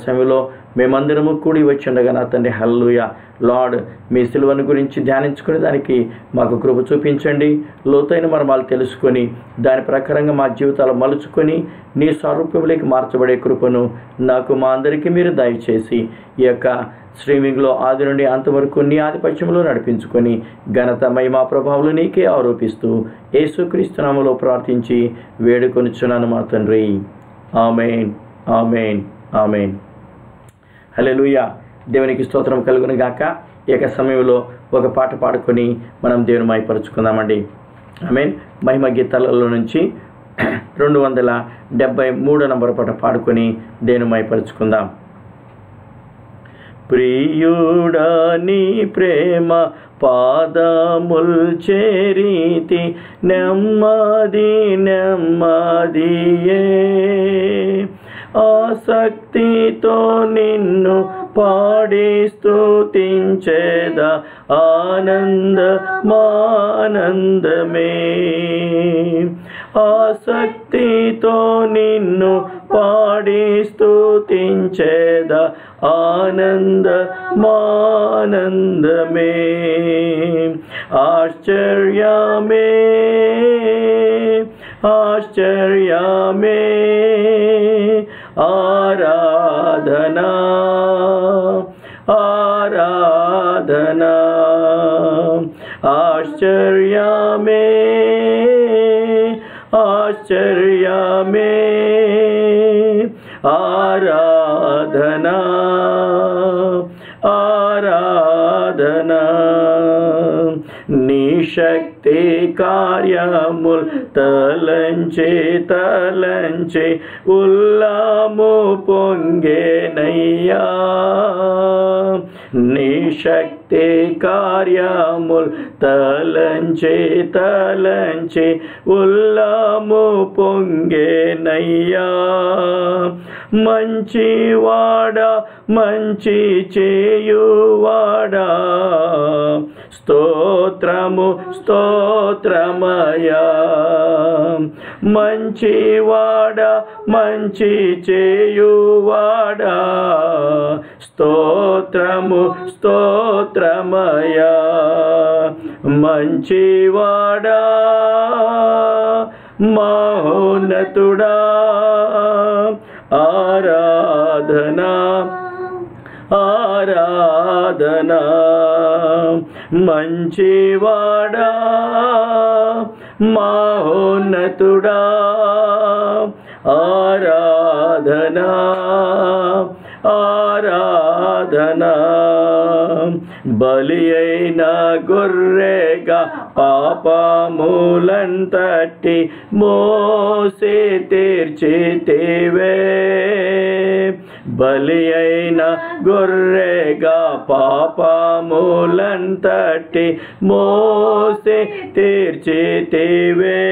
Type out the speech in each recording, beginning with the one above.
సమయంలో మేమందరము కూడి వచ్చిండగా నా తండ్రి హల్లుయ లార్డ్ మీ సిలువను గురించి ధ్యానించుకునే దానికి మాకు కృప చూపించండి. లోతైన మర్మాలు తెలుసుకొని దాని ప్రకారంగా మా జీవితాలు మలుచుకొని నీ స్వరూపంలోకి మార్చబడే కృపను నాకు మా అందరికీ మీరు దయచేసి ఈ యొక్క స్ట్రీమింగ్లో ఆది నుండి అంతవరకు నీ ఆధిపత్యంలో నడిపించుకొని ఘనత మహిమా ప్రభావాలు నీకే ఆరోపిస్తూ యేసుక్రీస్తునామలో ప్రార్థించి వేడుకొనిచున్నాను మా తండ్రి. ఆమెన్. ఆమెన్. ఆమె హలో లూయ దేవునికి స్తోత్రం కలుగును గాక. ఈ యొక్క సమయంలో ఒక పాట పాడుకొని మనం దేవుని మైపరుచుకుందామండి మీన్ మహిమ గీతాలలో నుంచి రెండు వందల డెబ్బై మూడో నంబర్ పాట పాడుకొని దేవుని మైపరుచుకుందాం ప్రియుడా ప్రేమ పాదముల్ చేరీతి నెమ్మది నెమ్మదియే. ఆసక్తితో నిన్ను పాడి స్తుతించేద ఆనంద మానందమే ఆసక్తితో నిన్ను పాడి స్తుతించేద ఆనంద మానందమే ఆశ్చర్యమే ఆశ్చర్యమే. ఆరాధనా ఆరాధనా ఆశ్చర్యమే ఆశ్చర్యమే ఆరాధనా ఆరాధనా నీ శక్తి కార్యముల్ తలంచే తలంచే ఉల్లాము పొంగేనయ్యా. నీ శక్తి కార్యముల్ తలంచే తలంచే ఉల్లాము పొంగేనయ్యా. మంచివాడా మంచి చేయువాడా. స్తోత్రము స్తోత్రమయా మంచివాడ మంచి చేయువాడా. స్తోత్రము స్తోత్రమయా మంచివాడా మహోన్నతుడా. ఆరాధనా ఆరాధనా. మంచివాడా మాహోన్నతుడా ఆరాధనా ఆరాధనా. బలి అయిన గొర్రెగా పాపములంతటి మోసే తీర్చితేవే. బలి అయిన గొర్రెగా పాపములంతటి మోసే తీర్చితివే.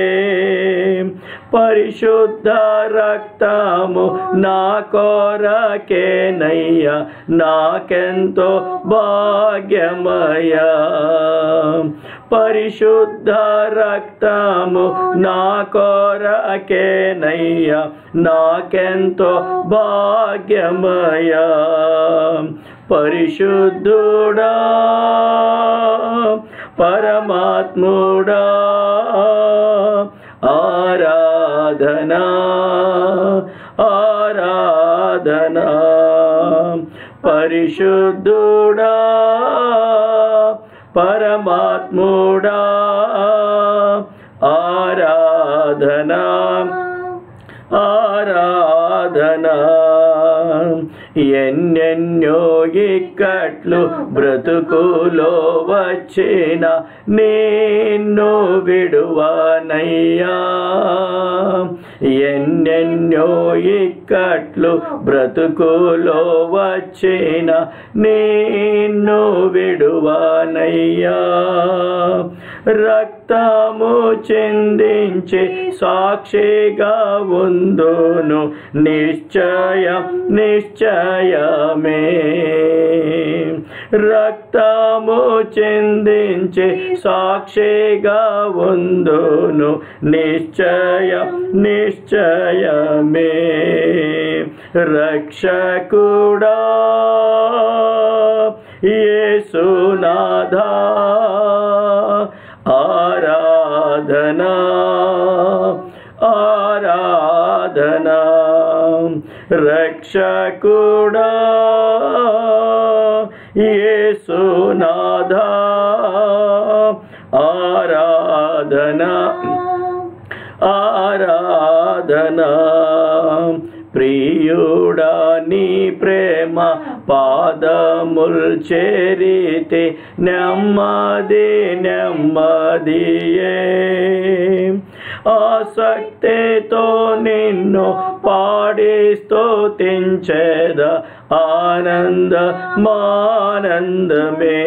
పరిశుద్ధ రక్తము నా కోరకేనయ్యా నాకెంతో భాగ్యమయ్యా. పరిశుద్ధ రక్తము నా కోరకేనయ్యా నాకెంతో భాగ్యమయ్యా. పరిశుద్ధుడా పరమాత్ముడా ఆరాధనా ఆరాధనా. పరిశుద్ధుడా పరమాత్ముడా. ఆరాధనా. ఆరాధనా. ఎన్నెన్నో ఇక్కట్లు బ్రతుకులో వచ్చిన నేను విడువనయ్యా. ఎన్నెన్నో ఇక్కట్లు బ్రతుకులో వచ్చిన నేను విడువానయ్యా. రక్తము చెందించి సాక్షిగా ఉందును. నిశ్చయ నిశ్చయమే. రక్తము చెందించి సాక్షిగా ఉందును. నిశ్చయం నిశ్చయమే. రక్షకుడా యేసునాథా. రక్షకుడా యేసునాథా ఆరాధన ఆరాధన ప్రియుడా నీ ప్రేమ పాదముల్ చేరితే నెమ్మది నెమ్మదియే. ఆసక్తితో నిన్ను పాడి స్తోతించేద ఆనంద మానందమే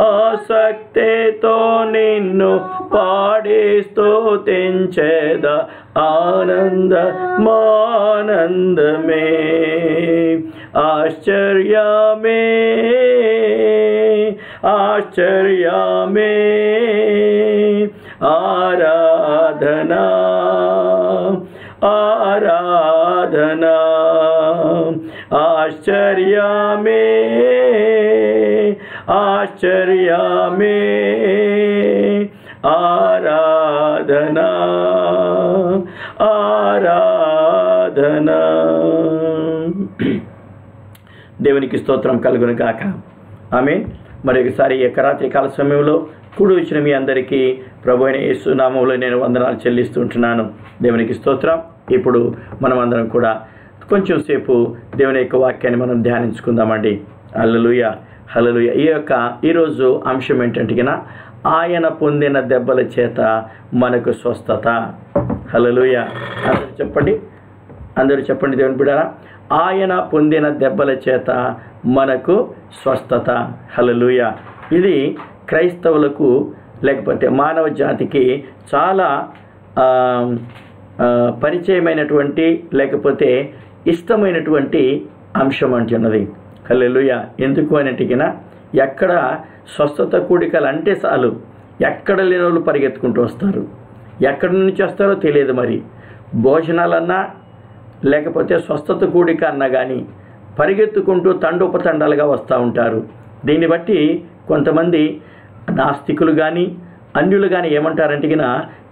ఆసక్తితో నిన్ను పాడి స్తోతించేద ఆనంద మానందమే ఆశ్చర్యమే ఆశ్చర్యమే. ఆరాధనా ఆరాధనా ఆశ్చర్యమే ఆశ్చర్యమే ఆరాధనా ఆరాధనా దేవునికి స్తోత్రం కలుగును గాక. ఆమె మరి ఒకసారి ఎకరాత్రి కాల సమయంలో కూడి వచ్చిన మీ అందరికీ ప్రభు అయిన యేసు నామంలో నేను వందనాలు చెల్లిస్తుంటున్నాను దేవునికి స్తోత్రం. ఇప్పుడు మనం అందరం కూడా కొంచెం సేపు దేవుని యొక్క వాక్యాన్ని మనం ధ్యానించుకుందామండి. హల్లెలూయ హల్లెలూయ. ఈ యొక్క ఈరోజు అంశం ఏంటంటే ఆయన పొందిన దెబ్బల చేత మనకు స్వస్థత. హలలుయ అందరూ చెప్పండి. అందరూ చెప్పండి దేవుని బిడారా ఆయన పొందిన దెబ్బల చేత మనకు స్వస్థత. హలలుయ ఇది క్రైస్తవులకు లేకపోతే మానవ జాతికి చాలా పరిచయమైనటువంటి లేకపోతే ఇష్టమైనటువంటి అంశం అంటున్నది కల్లెలుయ ఎందుకు అనేటికిన ఎక్కడ స్వస్థత కూడికలు అంటే చాలు ఎక్కడ లేని వాళ్ళు పరిగెత్తుకుంటూ వస్తారు. ఎక్కడి నుంచి వస్తారో తెలియదు మరి. భోజనాలన్నా లేకపోతే స్వస్థత కూడిక అన్నా కానీ పరిగెత్తుకుంటూ తండోపతండాలుగా వస్తూ ఉంటారు. దీన్ని బట్టి కొంతమంది నాస్తికులు కానీ అన్యులు కానీ ఏమంటారంటే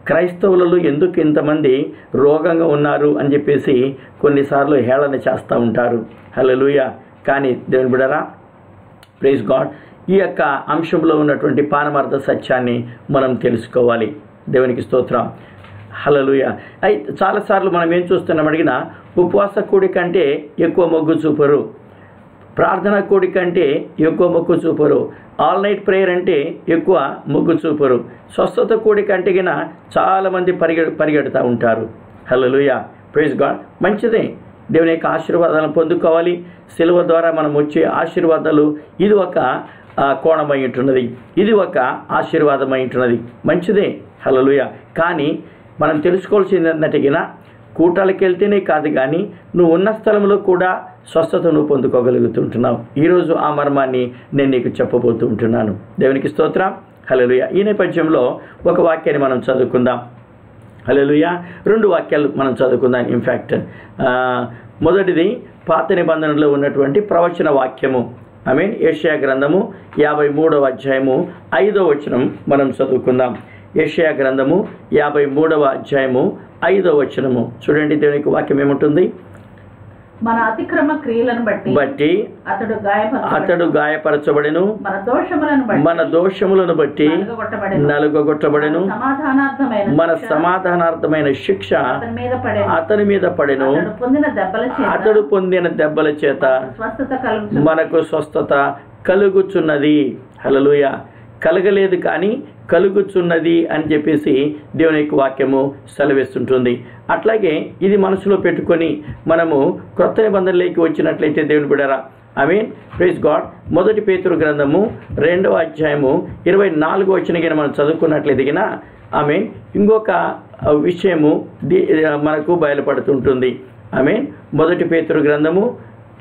క్రైస్తవులలో ఎందుకు ఇంతమంది రోగంగా ఉన్నారు అని చెప్పేసి కొన్నిసార్లు హేళన చేస్తూ ఉంటారు. హల్లెలూయ. కానీ దేవుని బిడరా ప్రైజ్ గాడ్. ఈ యొక్క అంశంలో ఉన్నటువంటి పానమార్థ సత్యాన్ని మనం తెలుసుకోవాలి. దేవునికి స్తోత్రం. హలలుయ అయి చాలాసార్లు మనం ఏం చూస్తున్నాం అడిగిన ఉపవాస కూడి కంటే ఎక్కువ మొగ్గు చూపరు. ప్రార్థన కూడి కంటే ఎక్కువ మొక్కు చూపరు. ఆల్ నైట్ ప్రేయర్ అంటే ఎక్కువ మొగ్గు చూపరు. స్వస్థత కూడి కంటే చాలామంది పరిగె పరిగెడుతూ ఉంటారు. హలోయ ప్రైజ్ గాడ్ మంచిదే. దేవుని యొక్క ఆశీర్వాదాలను పొందుకోవాలి. సిలువ ద్వారా మనం వచ్చే ఆశీర్వాదాలు ఇది ఒక కోణమై ఉంటున్నది. ఇది ఒక ఆశీర్వాదమై ఉంటున్నది. మంచిదే. హలలుయ కానీ మనం తెలుసుకోవాల్సింది ఏంటంటే కూటాలకి వెళ్తేనే కాదు కానీ నువ్వు ఉన్న స్థలంలో కూడా స్వస్థత నువ్వు పొందుకోగలుగుతుంటున్నావు. ఈరోజు ఆ మర్మాన్ని నేను నీకు చెప్పబోతూ ఉంటున్నాను. దేవునికి స్తోత్రం. హలలుయ ఈ నేపథ్యంలో ఒక వాక్యాన్ని మనం చదువుకుందాం. హలలుయ రెండు వాక్యాలు మనం చదువుకుందాం. ఇన్ఫ్యాక్ట్ మొదటిది పాత నిబంధనలో ఉన్నటువంటి ప్రవచన వాక్యము. ఐ మీన్ ఏషియా గ్రంథము యాభై మూడవ అధ్యాయము ఐదవ వచనం మనం చదువుకుందాం. ఏషియా గ్రంథము యాభై మూడవ అధ్యాయము ఐదవ వచనము. చూడండి దేవునికి వాక్యం ఏముంటుంది? మన అతిక్రమ క్రియలను బట్టి బట్టి అతడు అతడు గాయపరచబడెను. మన దోషములను బట్టి మన దోషములను బట్టి నలుగగొట్టబడెను. నలుగొట్టబడెను. మన సమాధానార్థమైన మన శిక్ష సమాధానార్థమైన శిక్ష అతని మీద పడెను. అతని మీద పడెను. అతడు పొందిన దెబ్బల చేత అతడు పొందిన దెబ్బల చేత స్వస్థత కలుగు మనకు స్వస్థత కలుగుచున్నది. హలలుయ కలగలేదు కానీ కలుగుచున్నది అని చెప్పేసి దేవుని యొక్క వాక్యము సెలవిస్తుంటుంది. అట్లాగే ఇది మనసులో పెట్టుకొని మనము క్రొత్త నిబంధనలోకి వచ్చినట్లయితే దేవుని బిడరా ఐ మీన్ ప్రైజ్ గాడ్ మొదటి పేతురు గ్రంథము రెండవ అధ్యాయము ఇరవై నాలుగు వచ్చిన కానీ మనం చదువుకున్నట్లయితే గిన ఐ మీన్ ఇంకొక విషయము మనకు బయలుపడుతుంటుంది. ఐ మీన్ మొదటి పేతురు గ్రంథము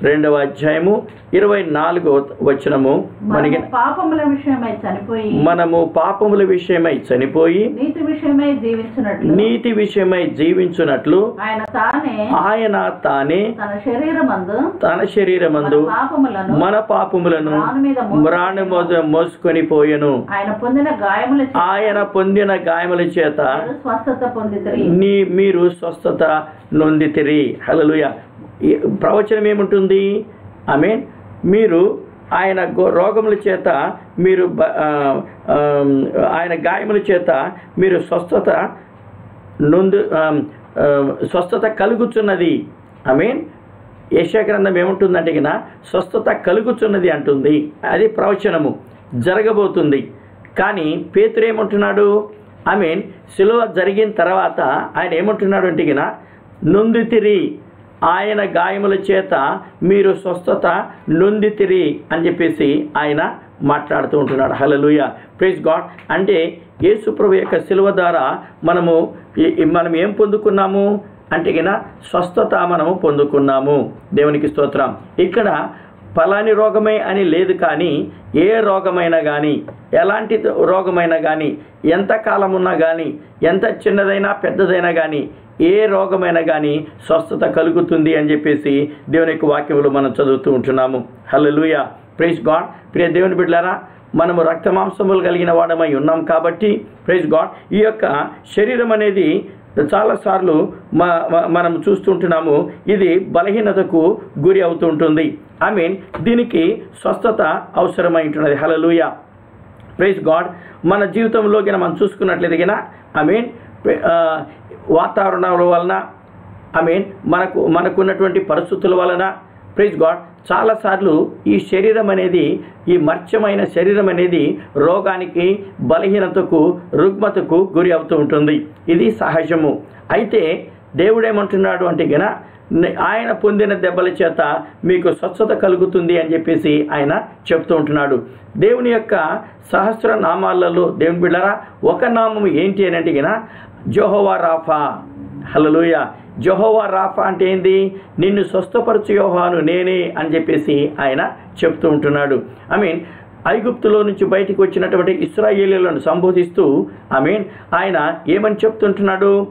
రెండవ అధ్యాయము ఇరవై నాలుగో వచనము. మనకి పాపముల విషయమై చనిపోయి మనము పాపముల విషయమై చనిపోయి నీతి విషయమై జీవించినట్లు నీతి విషయమై జీవించున్నట్లు ఆయన తానే ఆయన తానే తన శరీరమందు తన శరీరమందు మన పాపములను మన పాపములను రాను మీద మోసుకొని మ్రాణి మోద మోసుకొని పోయెను. ఆయన పొందిన గాయముల చేత ఆయన పొందిన గాయముల చేత స్వస్థత పొందితిరి. నీ మీరు స్వస్థత నొందితిరి. హల్లెలూయా. ప్రవచనం ఏముంటుంది? ఐ మీన్ మీరు ఆయన గో- రోగముల చేత మీరు ఆయన గాయముల చేత మీరు స్వస్థత నొందు స్వస్థత కలుగుచున్నది. ఐ మీన్ గ్రంథం ఏముంటుందంటే కదా స్వస్థత కలుగుచున్నది అంటుంది. అది ప్రవచనము. జరగబోతుంది. కానీ పేతురు ఏమంటున్నాడు? ఐ మీన్ సిలువ జరిగిన తర్వాత ఆయన ఏమంటున్నాడు అంటే గిన తిరిగి ఆయన గాయముల చేత మీరు స్వస్థత నొందితిరి అని చెప్పేసి ఆయన మాట్లాడుతూ ఉంటున్నాడు. హలలుయ ప్రైజ్ గాడ్ అంటే యేసుప్రభు యొక్క శిలువ ద్వారా మనము మనం ఏం పొందుకున్నాము? అంటే గిన స్వస్థత మనము పొందుకున్నాము. దేవునికి స్తోత్రం. ఇక్కడ ఫలాని రోగమే అని లేదు కానీ ఏ రోగమైనా కానీ ఎలాంటి రోగమైనా కానీ ఎంత కాలం ఉన్నా కానీ ఎంత చిన్నదైనా పెద్దదైనా కానీ ఏ రోగమైనా కానీ స్వస్థత కలుగుతుంది అని చెప్పేసి దేవుని యొక్క వాక్యములు మనం చదువుతూ ఉంటున్నాము. హలో లూయ ప్రైజ్ గాడ్ ప్రియ దేవుని బిడ్డలారా మనము రక్త మాంసములు కలిగిన వాడమై ఉన్నాం కాబట్టి ప్రైజ్ గాడ్ ఈ యొక్క శరీరం అనేది చాలాసార్లు మ మనం చూస్తుంటున్నాము ఇది బలహీనతకు గురి అవుతుంటుంది ఐ మీన్ దీనికి స్వస్థత అవసరమై హలలుయ ప్రైజ్ గాడ్ మన జీవితంలో గిన మనం చూసుకున్నట్లయితే గిన ఐ మీన్ వాతావరణాల వలన ఐ మీన్ మనకు మనకున్నటువంటి పరిస్థితుల వలన ప్రైజ్ గాడ్ చాలాసార్లు ఈ శరీరం అనేది ఈ మర్చమైన శరీరం అనేది రోగానికి బలహీనతకు రుగ్మతకు గురి అవుతూ ఉంటుంది. ఇది సహజము. అయితే దేవుడేమంటున్నాడు అంటే గన ఆయన పొందిన దెబ్బల చేత మీకు స్వచ్ఛత కలుగుతుంది అని చెప్పేసి ఆయన చెప్తూ ఉంటున్నాడు. దేవుని యొక్క సహస్ర నామాలలో దేవుని బిళ్ళరా ఒక నామం ఏంటి అని అడిగిన జోహోవా రాఫా. హలలుయ జోహోవా రాఫా అంటే ఏంది? నిన్ను స్వస్థపరచు యోహాను నేనే అని చెప్పేసి ఆయన చెప్తూ ఉంటున్నాడు. ఐ మీన్ ఐగుప్తులో నుంచి బయటికి వచ్చినటువంటి ఇస్రాయేలీలను సంబోధిస్తూ ఐ మీన్ ఆయన ఏమని చెప్తుంటున్నాడు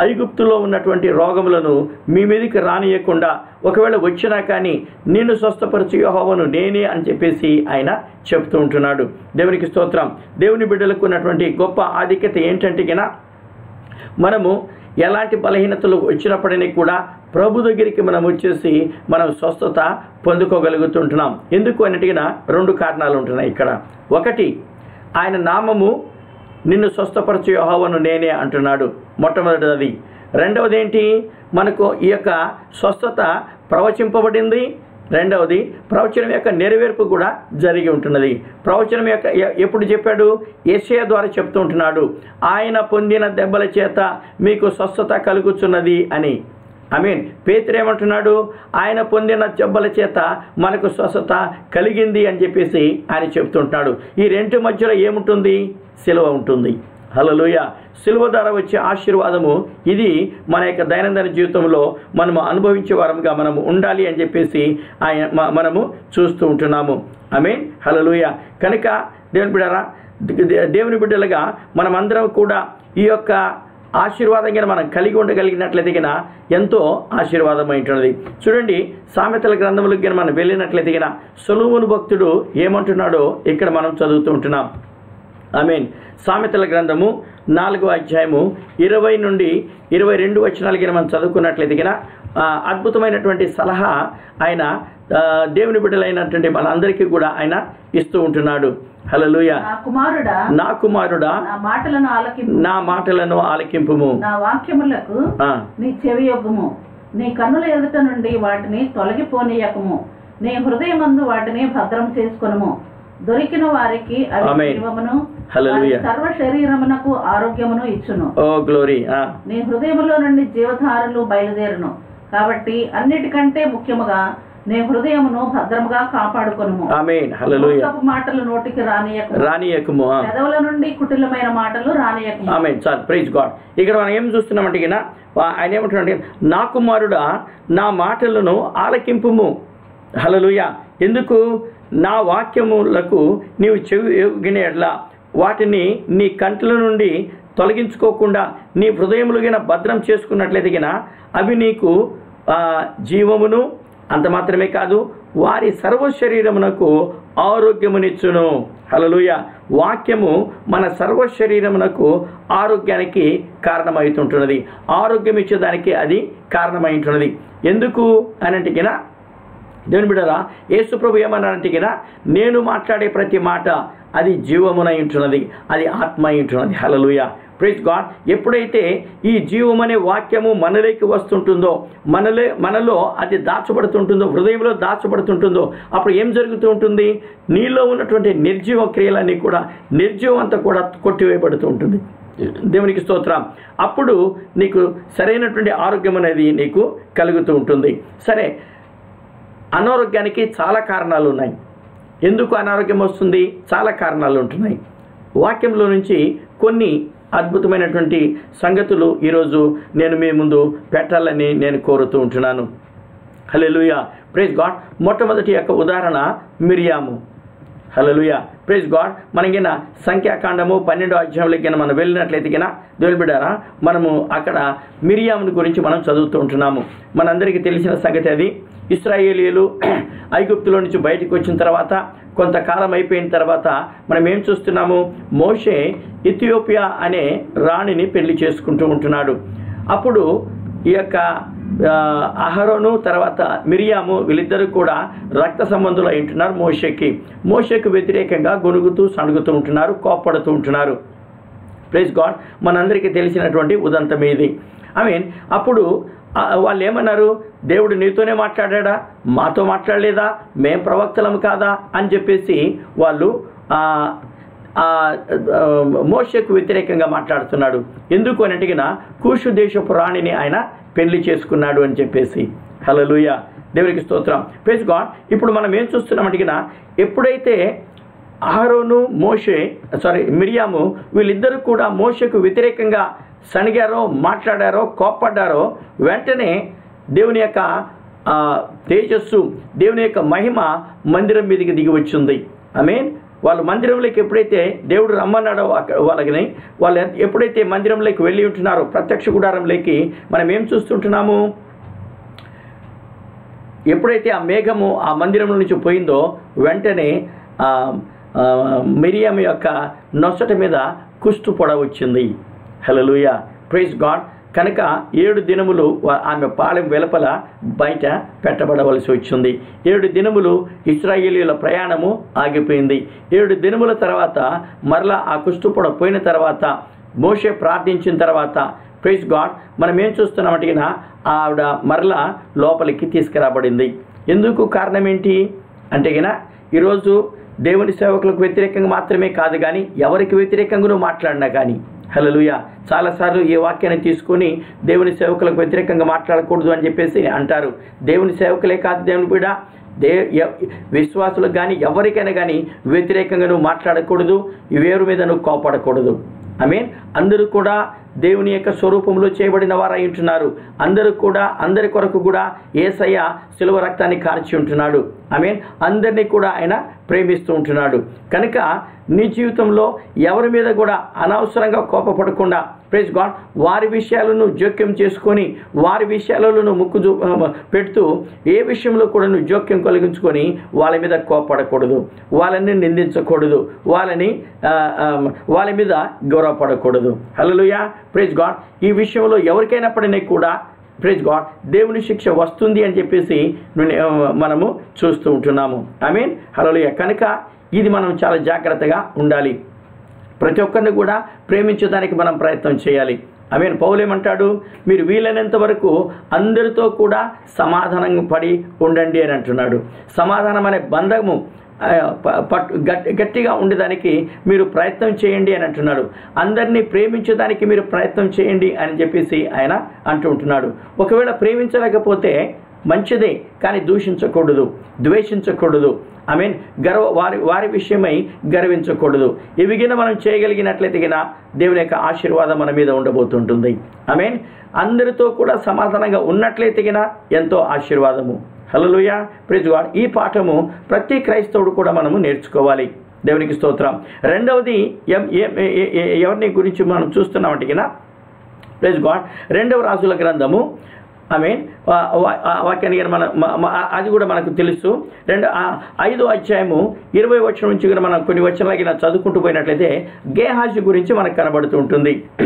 ఐగుప్తులో ఉన్నటువంటి రోగములను మీ మీదకి రానియకుండా ఒకవేళ వచ్చినా కానీ నిన్ను స్వస్థపరచు యహోవను నేనే అని చెప్పేసి ఆయన చెప్తూ ఉంటున్నాడు. దేవునికి స్తోత్రం. దేవుని బిడ్డలకు ఉన్నటువంటి గొప్ప ఆధిక్యత ఏంటంటే గిన మనము ఎలాంటి బలహీనతలు వచ్చినప్పటికీ కూడా ప్రభు దగ్గరికి మనం వచ్చేసి మనం స్వస్థత పొందుకోగలుగుతుంటున్నాం. ఎందుకు అన్నట్టుగా రెండు కారణాలు ఉంటున్నాయి ఇక్కడ. ఒకటి ఆయన నామము నిన్ను స్వస్థపరచు యెహోవాను నేనే అంటున్నాడు. మొట్టమొదటిది. రెండవది ఏంటి మనకు ఈ యొక్క స్వస్థత ప్రవచింపబడింది. రెండవది ప్రవచనం యొక్క నెరవేర్పు కూడా జరిగి ఉంటున్నది. ప్రవచనం యొక్క ఎప్పుడు చెప్పాడు? ఏషియా ద్వారా చెప్తూ ఉంటున్నాడు. ఆయన పొందిన దెబ్బల చేత మీకు స్వస్థత కలుగుచున్నది అని. ఐ మీన్ పేతురేమంటున్నాడు ఆయన పొందిన దెబ్బల చేత మనకు స్వస్థత కలిగింది అని చెప్పేసి ఆయన చెప్తుంటున్నాడు ఈ రెండు మధ్యలో ఏముంటుంది? సిలువ ఉంటుంది. హలలుయ సిలువ ద్వారా వచ్చే ఆశీర్వాదము ఇది మన యొక్క దైనందిన జీవితంలో మనము అనుభవించే వారంగా మనము ఉండాలి అని చెప్పేసి ఆయన మనము చూస్తూ ఉంటున్నాము. ఐ మీన్ హలలుయ కనుక దేవుని బిడ్డరా దే- దేవుని బిడ్డలుగా మనమందరం కూడా ఈ యొక్క ఆశీర్వాదం కింద మనం కలిగి ఉండగలిగినట్లయితే గిన ఎంతో ఆశీర్వాదమైంటున్నది చూడండి సామెతల గ్రంథములకు మనం వెళ్ళినట్లయితే గిన సొలువును భక్తుడు ఏమంటున్నాడో ఇక్కడ మనం చదువుతూ ఉంటున్నాం. ఐ మీన్ సామెతల గ్రంథము నాలుగో అధ్యాయము ఇరవై నుండి ఇరవై రెండు వచనాలకి మనం చదువుకున్నట్లయితే ఆ, అద్భుతమైనటువంటి సలహా ఆయన దేవుని బిడ్డలైనటువంటి మనందరికీ కూడా ఆయన ఇస్తూ ఉంటున్నాడు. హల్లెలూయా. నా కుమారుడా నా కుమారుడా నా మాటలను ఆలకింపు. నా మాటలను ఆలకింపుము. నా వాక్యములకు నీ చెవి యొగ్గుము నీ కన్నుల ఎదుట నుండి వాటిని తొలగిపోనీయకము. నీ హృదయమందు వాటిని భద్రం చేసుకొనుము. దొరికిన వారికి అవి ఆమేన్. హల్లెలూయా. సర్వ శరీరమునకు ఆరోగ్యమును ఇచ్చును. ఓ గ్లోరీ నీ హృదయములో నుండి జీవధారలు బయలుదేరును. కాబట్టి అన్నిటికంటే ముఖ్యముగా నీ హృదయమును భద్రముగా కాపాడుకొనుము. ఆమేన్. హల్లెలూయా. మూర్ఖపు మాటలు నోటికి రానియకు రానియకము ఆ. పెదవుల నుండి కుటిలమైన మాటలు రానియకు ఆమె చాలు ప్రైజ్ గాడ్. ఇక్కడ మనం ఏం చూస్తున్నామంటే ఆయన ఏమంటున్నాడు నా కుమారుడా నా మాటలను ఆలకింపుము. హలలుయ ఎందుకు? నా వాక్యములకు నీవు చెవి ఎడ్లా వాటిని నీ కంట్ల నుండి తొలగించుకోకుండా నీ హృదయములుగిన భద్రం చేసుకున్నట్లయితే గిన అవి నీకు జీవమును అంత మాత్రమే కాదు వారి సర్వ శరీరమునకు ఆరోగ్యమునిచ్చును. హలలుయ వాక్యము మన సర్వ శరీరమునకు ఆరోగ్యానికి కారణమవుతుంటున్నది ఆరోగ్యం ఇచ్చేదానికి అది కారణమైంటున్నది. ఎందుకు అని దేవుని బిడ్డరా యేసుప్రభు ఏమన్నారంటే నేను మాట్లాడే ప్రతి మాట అది జీవమునై ఉంటున్నది అది ఆత్మ అయి ఉంటున్నది. హలలుయ ప్రైజ్ గాడ్ ఎప్పుడైతే ఈ జీవం అనే వాక్యము మనలోకి వస్తుంటుందో మనలే మనలో అది దాచబడుతుంటుందో హృదయంలో దాచబడుతుంటుందో అప్పుడు ఏం జరుగుతూ ఉంటుంది? నీలో ఉన్నటువంటి నిర్జీవ క్రియలన్నీ కూడా నిర్జీవం అంతా కూడా కొట్టివేయబడుతూ ఉంటుంది. దేవునికి స్తోత్రం. అప్పుడు నీకు సరైనటువంటి ఆరోగ్యం అనేది నీకు కలుగుతూ ఉంటుంది. సరే అనారోగ్యానికి చాలా కారణాలు ఉన్నాయి ఎందుకు అనారోగ్యం వస్తుంది? చాలా కారణాలు ఉంటున్నాయి వాక్యంలో నుంచి కొన్ని అద్భుతమైనటువంటి సంగతులు ఈరోజు నేను మీ ముందు పెట్టాలని నేను కోరుతూ ఉంటున్నాను. Hallelujah praise God. మొట్టమొదటి యొక్క ఉదాహరణ మిరియాము. హలలుయ ప్రైజ్ గాడ్ మనకిన సంఖ్యాకాండము పన్నెండో అధ్యాయంలోకి మనం వెళ్ళినట్లయితే గిన దేవుని మనము అక్కడ మిరియాముని గురించి మనం చదువుతూ ఉంటున్నాము. మనందరికీ తెలిసిన సంగతి అది. ఇస్రాయేలీలు ఐగుప్తులో నుంచి బయటకు వచ్చిన తర్వాత కొంతకాలం అయిపోయిన తర్వాత మనం ఏం చూస్తున్నాము? మోషే ఇథియోపియా అనే రాణిని పెళ్ళి చేసుకుంటూ ఉంటున్నాడు. అప్పుడు ఈ యొక్క అహరోను తర్వాత మిరియాము వీళ్ళిద్దరూ కూడా రక్త సంబంధులు అయి ఉంటున్నారు మోషేకి. మోషేకు వ్యతిరేకంగా గొనుగుతూ సణుగుతూ ఉంటున్నారు కోప్పడుతూ ఉంటున్నారు. ప్రైజ్ గాడ్ మనందరికీ తెలిసినటువంటి ఉదంతం ఇది ఐ మీన్ అప్పుడు వాళ్ళు ఏమన్నారు దేవుడు నీతోనే మాట్లాడా మాతో మాట్లాడలేదా? మేం ప్రవక్తలం కాదా? అని చెప్పేసి వాళ్ళు మోషకు వ్యతిరేకంగా మాట్లాడుతున్నాడు. ఎందుకు అని అడిగిన కూషు దేశపు రాణిని ఆయన పెళ్ళి చేసుకున్నాడు అని చెప్పేసి. హలలుయ దేవునికి స్తోత్రం. ప్రేజ్ గాడ్ ఇప్పుడు మనం ఏం చూస్తున్నాం అడిగిన ఎప్పుడైతే ఆహరోను మోషే సారీ మిరియాము వీళ్ళిద్దరూ కూడా మోషకు వ్యతిరేకంగా సణిగారో మాట్లాడారో కోప్పడ్డారో వెంటనే దేవుని యొక్క తేజస్సు దేవుని యొక్క మహిమ మందిరం మీదకి దిగి వచ్చింది. ఐ మీన్ వాళ్ళు మందిరంలోకి ఎప్పుడైతే దేవుడు రమ్మన్నాడో వాళ్ళని వాళ్ళు ఎప్పుడైతే మందిరంలోకి వెళ్ళి ఉంటున్నారో ప్రత్యక్ష గుడారంలోకి మనం ఏం చూస్తుంటున్నాము? ఎప్పుడైతే ఆ మేఘము ఆ మందిరం నుంచి పోయిందో వెంటనే మిరియం యొక్క నొసట మీద కుష్టు పొడ వచ్చింది. లూయా ప్రైజ్ గాడ్ కనుక ఏడు దినములు ఆమె పాలెం వెలుపల బయట పెట్టబడవలసి వచ్చింది. ఏడు దినములు ఇస్రాయేలీల ప్రయాణము ఆగిపోయింది. ఏడు దినముల తర్వాత మరలా ఆ కుష్టుపొడ పోయిన తర్వాత మోషే ప్రార్థించిన తర్వాత ప్రైజ్ గాడ్ మనం ఏం చూస్తున్నామంటే ఆవిడ మరలా లోపలికి తీసుకురాబడింది. ఎందుకు కారణం ఏంటి? అంటే ఈరోజు దేవుని సేవకులకు వ్యతిరేకంగా మాత్రమే కాదు కానీ ఎవరికి వ్యతిరేకంగా మాట్లాడినా కానీ హలలుయ చాలాసార్లు ఈ వాక్యాన్ని తీసుకొని దేవుని సేవకులకు వ్యతిరేకంగా మాట్లాడకూడదు అని చెప్పేసి అంటారు. దేవుని సేవకులే కాదు దేవుని కూడా దే విశ్వాసులకు కానీ ఎవరికైనా కానీ వ్యతిరేకంగా నువ్వు మాట్లాడకూడదు. వేరు మీద నువ్వు కోపడకూడదు. ఐ మీన్ అందరూ కూడా దేవుని యొక్క స్వరూపంలో చేయబడిన వారై ఉంటున్నారు. అందరూ కూడా అందరి కొరకు కూడా ఏసయ్య శిలువ రక్తాన్ని కార్చి ఉంటున్నాడు. ఐ మీన్ అందరినీ కూడా ఆయన ప్రేమిస్తూ ఉంటున్నాడు. కనుక నీ జీవితంలో ఎవరి మీద కూడా అనవసరంగా కోపపడకుండా ప్రేజ్ గాడ్ వారి విషయాలను జోక్యం చేసుకొని వారి విషయాలను ముక్కు చూ పెడుతూ ఏ విషయంలో కూడా నువ్వు జోక్యం కలిగించుకొని వాళ్ళ మీద కోపడకూడదు వాళ్ళని నిందించకూడదు. వాళ్ళని వాళ్ళ మీద గౌరవపడకూడదు. హల్లెలూయా ప్రేజ్ గాడ్ ఈ విషయంలో ఎవరికైనప్పటినీ కూడా ప్రేజ్ గాడ్ దేవుని శిక్ష వస్తుంది అని చెప్పేసి మనము చూస్తూ ఉంటున్నాము. ఐ మీన్ హలోయ కనుక ఇది మనం చాలా జాగ్రత్తగా ఉండాలి. ప్రతి ఒక్కరిని కూడా ప్రేమించడానికి మనం ప్రయత్నం చేయాలి. ఐ మీన్ పౌలేమంటాడు మీరు వీలైనంత వరకు అందరితో కూడా సమాధానం పడి ఉండండి అని అంటున్నాడు. సమాధానం అనే బంధము పట్టు గట్టిగా ఉండేదానికి మీరు ప్రయత్నం చేయండి అని అంటున్నాడు. అందరినీ ప్రేమించడానికి మీరు ప్రయత్నం చేయండి అని చెప్పేసి ఆయన అంటూ ఉంటున్నాడు. ఒకవేళ ప్రేమించలేకపోతే మంచిదే కానీ దూషించకూడదు ద్వేషించకూడదు. ఐ మీన్ గర్వ వారి వారి విషయమై గర్వించకూడదు. ఇవిగిన మనం చేయగలిగినట్లయితే గిన దేవుని యొక్క ఆశీర్వాదం మన మీద ఉండబోతుంటుంది. ఐ మీన్ అందరితో కూడా సమాధానంగా ఉన్నట్లయితే గిన ఎంతో ఆశీర్వాదము. హలోయ ప్రిజ్గాడ్ ఈ పాఠము ప్రతి క్రైస్తవుడు కూడా మనము నేర్చుకోవాలి. దేవునికి స్తోత్రం. రెండవది ఎం- ఏ- ఏ- ఎవరిని గురించి మనం చూస్తున్నామంటే కినా ప్రైజ్ గాడ్ రెండవ రాజుల గ్రంథము. ఐ మీన్ వాక్యాన్ని మన అది కూడా మనకు తెలుసు. రెండు ఐదో అధ్యాయము ఇరవై వచ్చిన నుంచి కూడా మనం కొన్ని వచ్చిన చదువుకుంటూ పోయినట్లయితే గేహాజీ గురించి మనకు కనబడుతూ ఉంటుంది.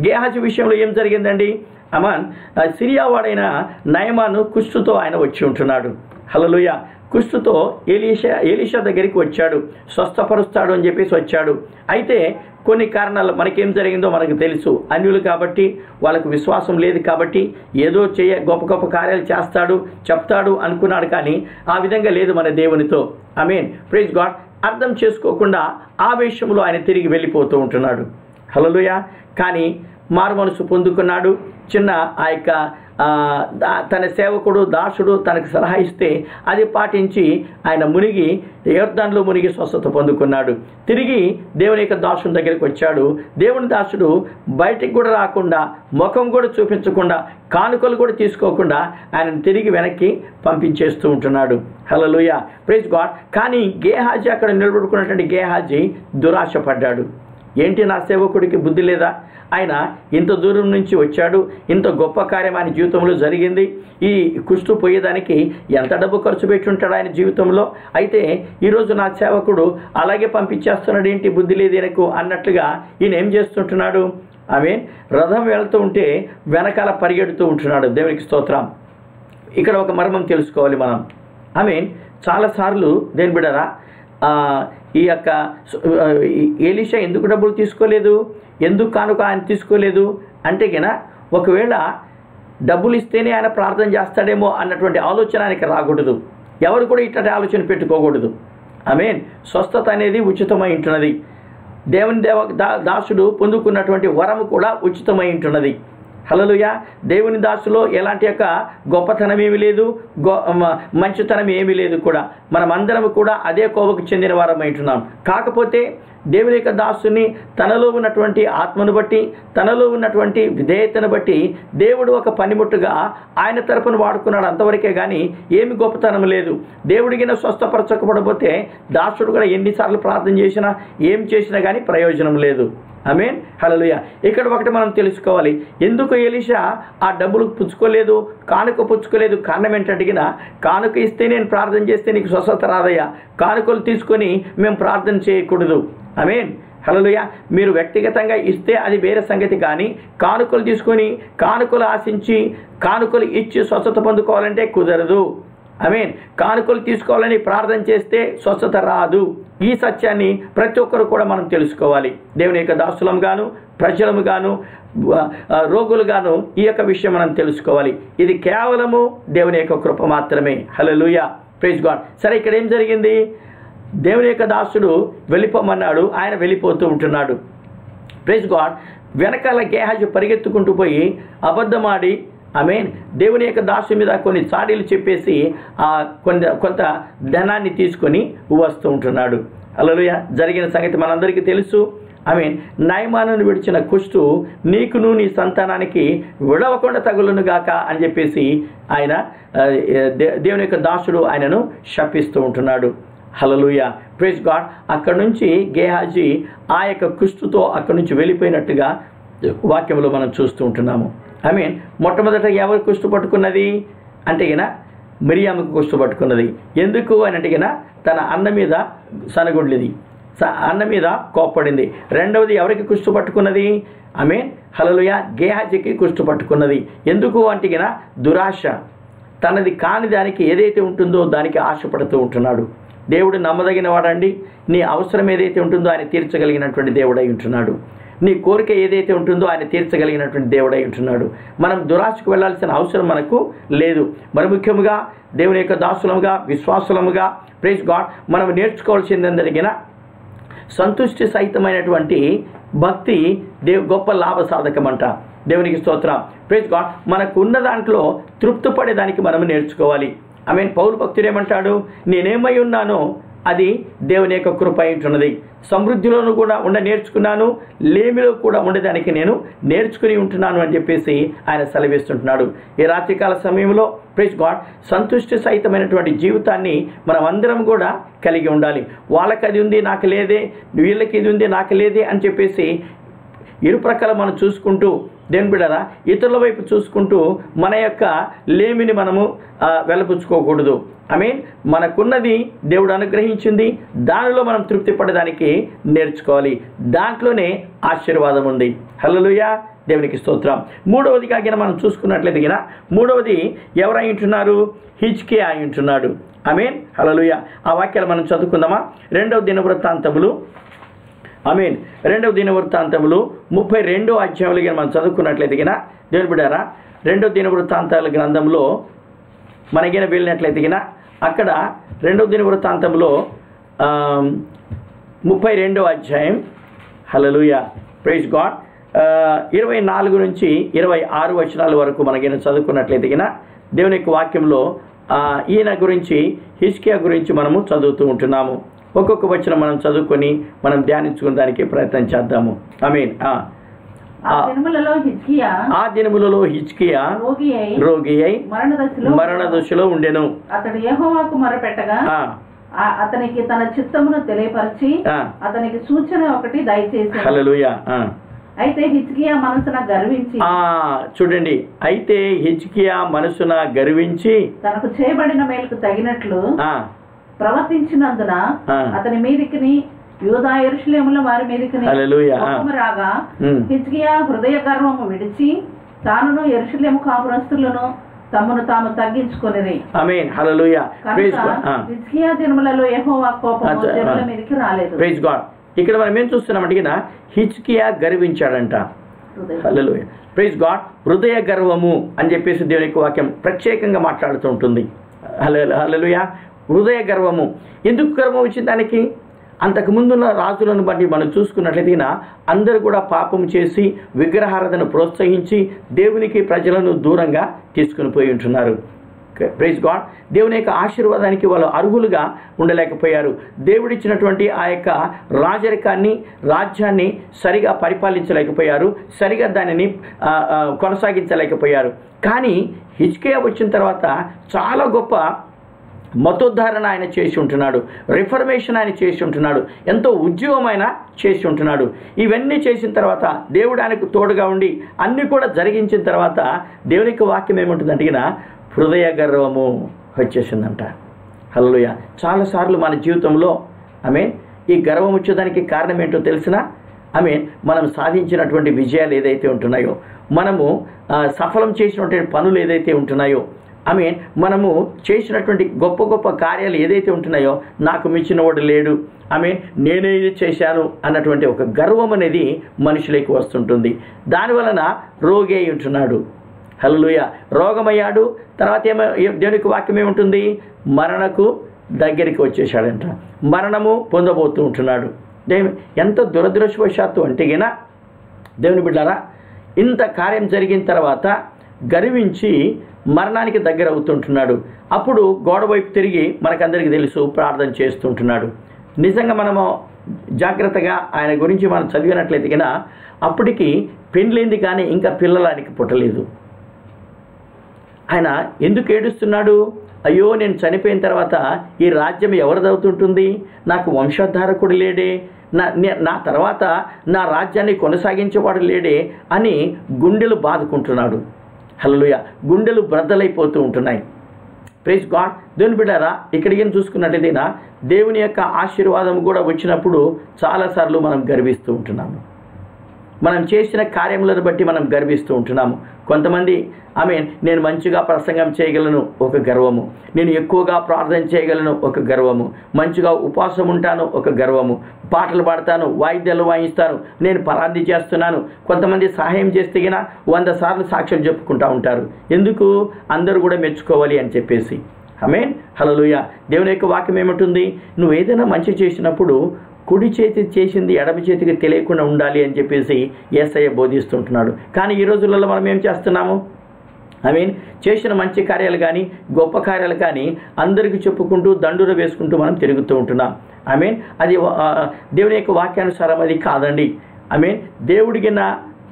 గేహాజీ విషయంలో ఏం జరిగిందండి? అమాన్ సిరియావాడైన సిరియా వాడైన నయమాను కుష్టుతో ఆయన వచ్చి ఉంటున్నాడు. హలలుయ కుష్టుతో ఏలీషా ఏలీషా దగ్గరికి వచ్చాడు. స్వస్థపరుస్తాడు అని చెప్పేసి వచ్చాడు. అయితే కొన్ని కారణాలు మనకేం జరిగిందో మనకు తెలుసు. అన్యులు కాబట్టి వాళ్ళకు విశ్వాసం లేదు కాబట్టి ఏదో చేయ గొప్ప గొప్ప కార్యాలు చేస్తాడు చెప్తాడు అనుకున్నాడు కానీ ఆ విధంగా లేదు మన దేవునితో. ఐ మీన్ ప్రైజ్ గాడ్ అర్థం చేసుకోకుండా ఆవేశంలో ఆయన తిరిగి వెళ్ళిపోతూ ఉంటున్నాడు. హలోయ కానీ మారు మనసు పొందుకున్నాడు. చిన్న ఆ యొక్క తన సేవకుడు దాసుడు తనకు సలహా ఇస్తే అది పాటించి ఆయన మునిగి యోర్దాన్లో మునిగి స్వస్థత పొందుకున్నాడు. తిరిగి దేవుని యొక్క దాసుని దగ్గరికి వచ్చాడు. దేవుని దాసుడు బయటికి కూడా రాకుండా ముఖం కూడా చూపించకుండా కానుకలు కూడా తీసుకోకుండా ఆయనను తిరిగి వెనక్కి పంపించేస్తూ ఉంటున్నాడు. హలలుయ ప్రైజ్ గాడ్ కానీ గేహాజీ అక్కడ నిలబడుకున్నటువంటి గేహాజీ దురాశ పడ్డాడు ఏంటి నా సేవకుడికి బుద్ధి లేదా? ఆయన ఇంత దూరం నుంచి వచ్చాడు ఇంత గొప్ప కార్యం ఆయన జీవితంలో జరిగింది ఈ కుష్టు పోయేదానికి ఎంత డబ్బు ఖర్చు పెట్టి ఉంటాడు ఆయన జీవితంలో? అయితే ఈరోజు నా సేవకుడు అలాగే పంపించేస్తున్నాడు ఏంటి బుద్ధి లేదు ఈయనకు అన్నట్లుగా ఈయన ఏం చేస్తుంటున్నాడు? ఆమె రథం వెళ్తూ ఉంటే వెనకాల పరిగెడుతూ ఉంటున్నాడు. దేవునికి స్తోత్రం. ఇక్కడ ఒక మర్మం తెలుసుకోవాలి మనం. ఐ మీన్ చాలాసార్లు దేని బిడరా ఈ యొక్క ఏలిష ఎందుకు డబ్బులు తీసుకోలేదు? ఎందుకు కానుక ఆయన తీసుకోలేదు? అంటే గన ఒకవేళ డబ్బులు ఇస్తేనే ఆయన ప్రార్థన చేస్తాడేమో అన్నటువంటి ఆలోచన ఆయనకి రాకూడదు. ఎవరు కూడా ఇట్లాంటి ఆలోచన పెట్టుకోకూడదు. ఐ మీన్ స్వస్థత అనేది ఉచితమై ఉంటున్నది. దేవుని దేవ దా- దాసుడు పొందుకున్నటువంటి వరం కూడా ఉచితమై ఉంటున్నది. హలలుయ దేవుని దాసులో ఎలాంటి యొక్క గొప్పతనం ఏమీ లేదు గొ మ- మంచితనం ఏమీ లేదు కూడా. మనం అందరం కూడా అదే కోవకు చెందిన వారం ఉంటున్నాం. కాకపోతే దేవుని యొక్క దాసుని తనలో ఉన్నటువంటి ఆత్మను బట్టి తనలో ఉన్నటువంటి విధేయతను బట్టి దేవుడు ఒక పనిముట్టుగా ఆయన తరపున వాడుకున్నాడు అంతవరకే కానీ ఏమి గొప్పతనం లేదు. దేవుడికిన స్వస్థపరచకపోతే దాసుడు కూడా ఎన్నిసార్లు ప్రార్థన చేసినా ఏం చేసినా కానీ ప్రయోజనం లేదు. మీన్ హలలుయ ఇక్కడ ఒకటి మనం తెలుసుకోవాలి. ఎందుకు ఎలిషా ఆ డబ్బులు పుచ్చుకోలేదు కానుక పుచ్చుకోలేదు? కారణం ఏంటంటే కానుక ఇస్తే నేను ప్రార్థన చేస్తే నీకు స్వస్థత రాదయ్యా. కానుకలు తీసుకొని మేము ప్రార్థన చేయకూడదు. మీన్ హలలుయ మీరు వ్యక్తిగతంగా ఇస్తే అది వేరే సంగతి కానీ కానుకలు తీసుకొని కానుకలు ఆశించి కానుకలు ఇచ్చి స్వస్థత పొందుకోవాలంటే కుదరదు. మీన్ కానుకలు తీసుకోవాలని ప్రార్థన చేస్తే స్వస్థత రాదు. ఈ సత్యాన్ని ప్రతి ఒక్కరు కూడా మనం తెలుసుకోవాలి. దేవుని యొక్క దాసులం గాను ప్రజలము గాను రోగులు గాను ఈ యొక్క విషయం మనం తెలుసుకోవాలి. ఇది కేవలము దేవుని యొక్క కృప మాత్రమే. హలో లూయా ప్రైజ్ గాడ్ సరే ఇక్కడ ఏం జరిగింది? దేవుని యొక్క దాసుడు వెళ్ళిపోమన్నాడు. ఆయన వెళ్ళిపోతూ ఉంటున్నాడు. ప్రైజ్ గాడ్ వెనకాల గేహాజు పరిగెత్తుకుంటూ పోయి అబద్ధమాడి మీన్ దేవుని యొక్క దాసు మీద కొన్ని చాడీలు చెప్పేసి ఆ కొంత కొంత ధనాన్ని తీసుకొని వస్తూ ఉంటున్నాడు. అలలుయ జరిగిన సంగతి మనందరికీ తెలుసు. ఐ మీన్ నయమాను విడిచిన కుష్టు నీకును నీ సంతానానికి విడవకుండా తగులును గాక అని చెప్పేసి ఆయన దే- దేవుని యొక్క దాసుడు ఆయనను శపిస్తూ ఉంటున్నాడు. Hallelujah praise God. అక్కడ నుంచి గేహాజీ ఆ యొక్క కుష్టుతో అక్కడి నుంచి వెళ్ళిపోయినట్టుగా వాక్యంలో మనం చూస్తూ ఉంటున్నాము. ఐ మీన్ మొట్టమొదట ఎవరు కుష్టు పట్టుకున్నది? అంటే ఈయన మిరియాముకు కుష్టు పట్టుకున్నది. ఎందుకు అని అంటే ఈయన తన అన్న మీద సనగుడ్లిది. స- అన్న మీద కోప్పడింది. రెండవది ఎవరికి కుష్టు పట్టుకున్నది? ఐ మీన్ హలలుయ గేహాజీకి కుష్టు పట్టుకున్నది. ఎందుకు అంటే ఈయన దురాశ. తనది కాని దానికి ఏదైతే ఉంటుందో దానికి ఆశపడుతూ ఉంటున్నాడు. దేవుడు నమ్మదగిన వాడండి నీ అవసరం ఏదైతే ఉంటుందో ఆయన తీర్చగలిగినటువంటి దేవుడై ఉంటున్నాడు. నీ కోరిక ఏదైతే ఉంటుందో ఆయన తీర్చగలిగినటువంటి దేవుడై ఉంటున్నాడు. మనం దురాశకు వెళ్ళాల్సిన అవసరం మనకు లేదు. మరి ముఖ్యముగా దేవుని యొక్క దాసులముగా విశ్వాసులముగా ప్రేస్ గాడ్ మనం నేర్చుకోవాల్సింది జరిగిన సంతుష్టి సహితమైనటువంటి భక్తి దేవు గొప్ప లాభ సాధకమంట దేవునికి స్తోత్రం. ప్రేస్ గాడ్ మనకు ఉన్న దాంట్లో తృప్తి పడేదానికి మనం నేర్చుకోవాలి. ఐ మీన్ పౌరు భక్తుడు ఏమంటాడు? నేనేమై ఉన్నానో అది దేవుని యొక్క కృప అయి ఉంటున్నది సమృద్ధిలోనూ కూడా ఉండ నేర్చుకున్నాను లేమిలో కూడా ఉండేదానికి నేను నేర్చుకుని ఉంటున్నాను అని చెప్పేసి ఆయన సెలవిస్తుంటున్నాడు. ఈ రాత్రికాల సమయంలో ప్రైజ్ గాడ్ సంతుష్టి సహితమైనటువంటి జీవితాన్ని మనం అందరం కూడా కలిగి ఉండాలి. వాళ్ళకి అది ఉంది నాకు లేదే వీళ్ళకి ఇది ఉంది నాకు లేదే అని చెప్పేసి ఇరుప్రక్కల మనం చూసుకుంటూ దేని బిడరా ఇతరుల వైపు చూసుకుంటూ మన యొక్క లేమిని మనము వెలపుచ్చుకోకూడదు. ఐ మీన్ మనకున్నది దేవుడు అనుగ్రహించింది దానిలో మనం తృప్తి పడడానికి నేర్చుకోవాలి. దాంట్లోనే ఆశీర్వాదం ఉంది. హల్లెలూయా దేవునికి స్తోత్రం. మూడవది కాగిన మనం చూసుకున్నట్లయితే మూడవది ఎవరై ఉంటున్నారు హిచ్కే అయి ఉంటున్నాడు. ఐ మీన్ హల్లెలూయా ఆ వాక్యాలు మనం చదువుకుందామా? రెండవ దినవృత్తాంతములు మీన్ రెండవ దినవృత్తాంతములు ముప్పై రెండో అధ్యాయులుగా మనం చదువుకున్నట్లయితే గిన దేవుని బిడ్డారా దిన దినవృత్తాంతాల గ్రంథంలో మనగిన వెళ్ళినట్లయితే గిన అక్కడ రెండవ దినవృత్తాంతంలో వృత్తాంతంలో ముప్పై రెండో అధ్యాయం హలలుయ ప్రైజ్ గాడ్ ఇరవై నాలుగు నుంచి ఇరవై ఆరు వచనాల వరకు మనకిన చదువుకున్నట్లయితే గిన దేవుని యొక్క వాక్యంలో ఈయన గురించి హిస్కియా గురించి మనము చదువుతూ ఉంటున్నాము. ఒక్కొక్క వచనం మనం చదువుకొని మనం ధ్యానించుకునే దానికి ప్రయత్నం చేద్దాము. ఐ మీన్ ఆ. దినములలో హిచ్కియా రోగి అయి మరణ దశలో ఉండెను. అతడు యెహోవాకు మొరపెట్టగా అతనికి తన చిత్తమును తెలియపరిచి అతనికి సూచన ఒకటి దయచేసి. హల్లెలూయా. అయితే హిజ్కియా మనసున గర్వించి ఆ, చూడండి. అయితే హిజ్కియా మనసున గర్వించి తనకు చేయబడిన మేలుకు తగినట్లు ప్రవర్తించినందున. అతని మీదికిని యూదా ఎరుషులేముల వారి. కోపము రాగా. హిజ్కియా హృదయ గర్వము విడిచి తానును ఎరుషులేము కాపురస్తులను తమను తాము ఆ, హిజ్కియా జన్మలలో యెహోవా ఆ. జనుల మీదకి రాలేదు. ఇక్కడ మనం ఏం చూస్తున్నామంటే గిన హిజ్కియా గర్వించాడంట. ప్రైజ్ గాడ్ హృదయ గర్వము అని చెప్పేసి దేవుని యొక్క వాక్యం ప్రత్యేకంగా మాట్లాడుతూ ఉంటుంది. హల్లెలూ- హల్లెలూయా. హృదయ గర్వము. ఎందుకు గర్వం వచ్చింది దానికి? అంతకు ముందున్న రాజులను బట్టి మనం చూసుకున్నట్లయితే అందరూ కూడా పాపం చేసి విగ్రహారాధన ప్రోత్సహించి దేవునికి ప్రజలను దూరంగా తీసుకుని పోయి ఉంటున్నారు. ప్రైజ్ గాడ్ దేవుని యొక్క ఆశీర్వాదానికి వాళ్ళు అర్హులుగా ఉండలేకపోయారు. దేవుడిచ్చినటువంటి ఆ యొక్క రాజరికాన్ని రాజ్యాన్ని సరిగా పరిపాలించలేకపోయారు. సరిగా దానిని కొనసాగించలేకపోయారు. కానీ హిజ్కియా వచ్చిన తర్వాత చాలా గొప్ప మతోద్ధారణ ఆయన చేసి ఉంటున్నాడు. రిఫర్మేషన్ ఆయన చేసి ఉంటున్నాడు. ఎంతో ఉద్యోగం చేసి ఉంటున్నాడు. ఇవన్నీ చేసిన తర్వాత దేవుడు ఆయనకు తోడుగా ఉండి అన్నీ కూడా జరిగించిన తర్వాత దేవునికి వాక్యం ఏముంటుందంటే అడిగిన హృదయ గర్వము వచ్చేసిందంట. హల్లుయ చాలాసార్లు మన జీవితంలో ఆమె ఈ గర్వం వచ్చేదానికి కారణం ఏంటో తెలిసిన ఐ మీన్ మనం సాధించినటువంటి విజయాలు ఏదైతే ఉంటున్నాయో మనము సఫలం చేసినటువంటి పనులు ఏదైతే ఉంటున్నాయో ఐ మీన్ మనము చేసినటువంటి గొప్ప గొప్ప కార్యాలు ఏదైతే ఉంటున్నాయో నాకు మించిన వాడు లేడు. ఐ మీన్ నేనే ఇది చేశాను అన్నటువంటి ఒక గర్వం అనేది మనుషులకి వస్తుంటుంది. దానివలన రోగి అయి ఉంటున్నాడు. హల్లెలూయ రోగమయ్యాడు తర్వాత ఏమో దేవునికి వాక్యం ఏముంటుంది? మరణకు దగ్గరికి వచ్చేసాడంట మరణము పొందబోతూ ఉంటున్నాడు. దేని ఎంత దురదృష్టవశాత్తు అంటే గిన? దేవుని బిడ్డారా ఇంత కార్యం జరిగిన తర్వాత గర్వించి మరణానికి దగ్గర అవుతుంటున్నాడు. అప్పుడు గోడ వైపు తిరిగి మనకందరికీ తెలుసు ప్రార్థన చేస్తుంటున్నాడు. నిజంగా మనము జాగ్రత్తగా ఆయన గురించి మనం చదివినట్లయితే కనుక అప్పటికి పెళ్ళైంది కానీ ఇంకా పిల్లలానికి పుట్టలేదు. ఆయన ఎందుకు ఏడుస్తున్నాడు? అయ్యో నేను చనిపోయిన తర్వాత ఈ రాజ్యం ఎవరిదవుతుంటుంది? నాకు వంశధారకుడు లేడే. నా నే- నా తర్వాత నా రాజ్యాన్ని కొనసాగించేవాడు లేడే అని గుండెలు బాదుకుంటున్నాడు. హల్లెలూయా. గుండెలు బ్రద్దలైపోతూ ఉంటున్నాయి. ప్రైజ్ గాడ్ దేవుని బిడ్డారా ఇక్కడికి చూసుకున్నట్లయితే దేవుని యొక్క ఆశీర్వాదం కూడా వచ్చినప్పుడు చాలాసార్లు మనం గర్విస్తూ ఉంటున్నాము. మనం చేసిన కార్యములను బట్టి మనం గర్విస్తూ ఉంటున్నాము. కొంతమంది ఐ మీన్ నేను మంచిగా ప్రసంగం చేయగలను ఒక గర్వము. నేను ఎక్కువగా ప్రార్థన చేయగలను ఒక గర్వము. మంచిగా ఉపవాసం ఉంటాను ఒక గర్వము. పాటలు పాడతాను వాయిద్యాలు వాయిస్తాను నేను పరాధి చేస్తున్నాను. కొంతమంది సహాయం చేస్తే గిన వంద సార్లు సాక్ష్యం చెప్పుకుంటా ఉంటారు. ఎందుకు? అందరూ కూడా మెచ్చుకోవాలి అని చెప్పేసి. ఐ మీన్ హలోయ దేవుని యొక్క వాక్యం ఏమంటుంది? నువ్వు ఏదైనా మంచి చేసినప్పుడు కుడి చేతి చేసింది ఎడమ చేతికి తెలియకుండా ఉండాలి అని చెప్పేసి ఏసయ్య బోధిస్తుంటున్నాడు. కానీ ఈ రోజులలో మనం ఏం చేస్తున్నాము? ఐ మీన్ చేసిన మంచి కార్యాలు కానీ గొప్ప కార్యాలు కానీ అందరికీ చెప్పుకుంటూ దండులు వేసుకుంటూ మనం తిరుగుతూ ఉంటున్నాం. ఐ మీన్ అది దేవుని యొక్క వాక్యానుసారం అది కాదండి. ఐ మీన్ దేవుడిగిన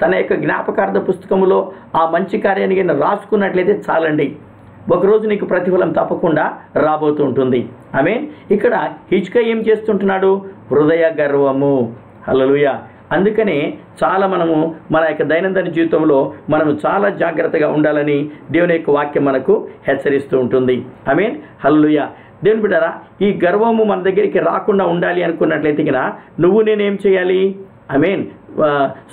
తన యొక్క జ్ఞాపకార్థ పుస్తకంలో ఆ మంచి కార్యాన్ని గిన రాసుకున్నట్లయితే చాలండి. ఒకరోజు నీకు ప్రతిఫలం తప్పకుండా రాబోతూ ఉంటుంది. ఐ మీన్ ఇక్కడ హిచ్క ఏం చేస్తుంటున్నాడు? హృదయ గర్వము. హల్లెలూయా. అందుకనే చాలా మనము మన యొక్క దైనందిన జీవితంలో మనము చాలా జాగ్రత్తగా ఉండాలని దేవుని యొక్క వాక్యం మనకు హెచ్చరిస్తూ ఉంటుంది. ఐ మీన్ హల్లుయ దేవుని బిడ్డారా ఈ గర్వము మన దగ్గరికి రాకుండా ఉండాలి అనుకున్నట్లయితే కదా నువ్వు నేనేం చేయాలి? ఐ మీన్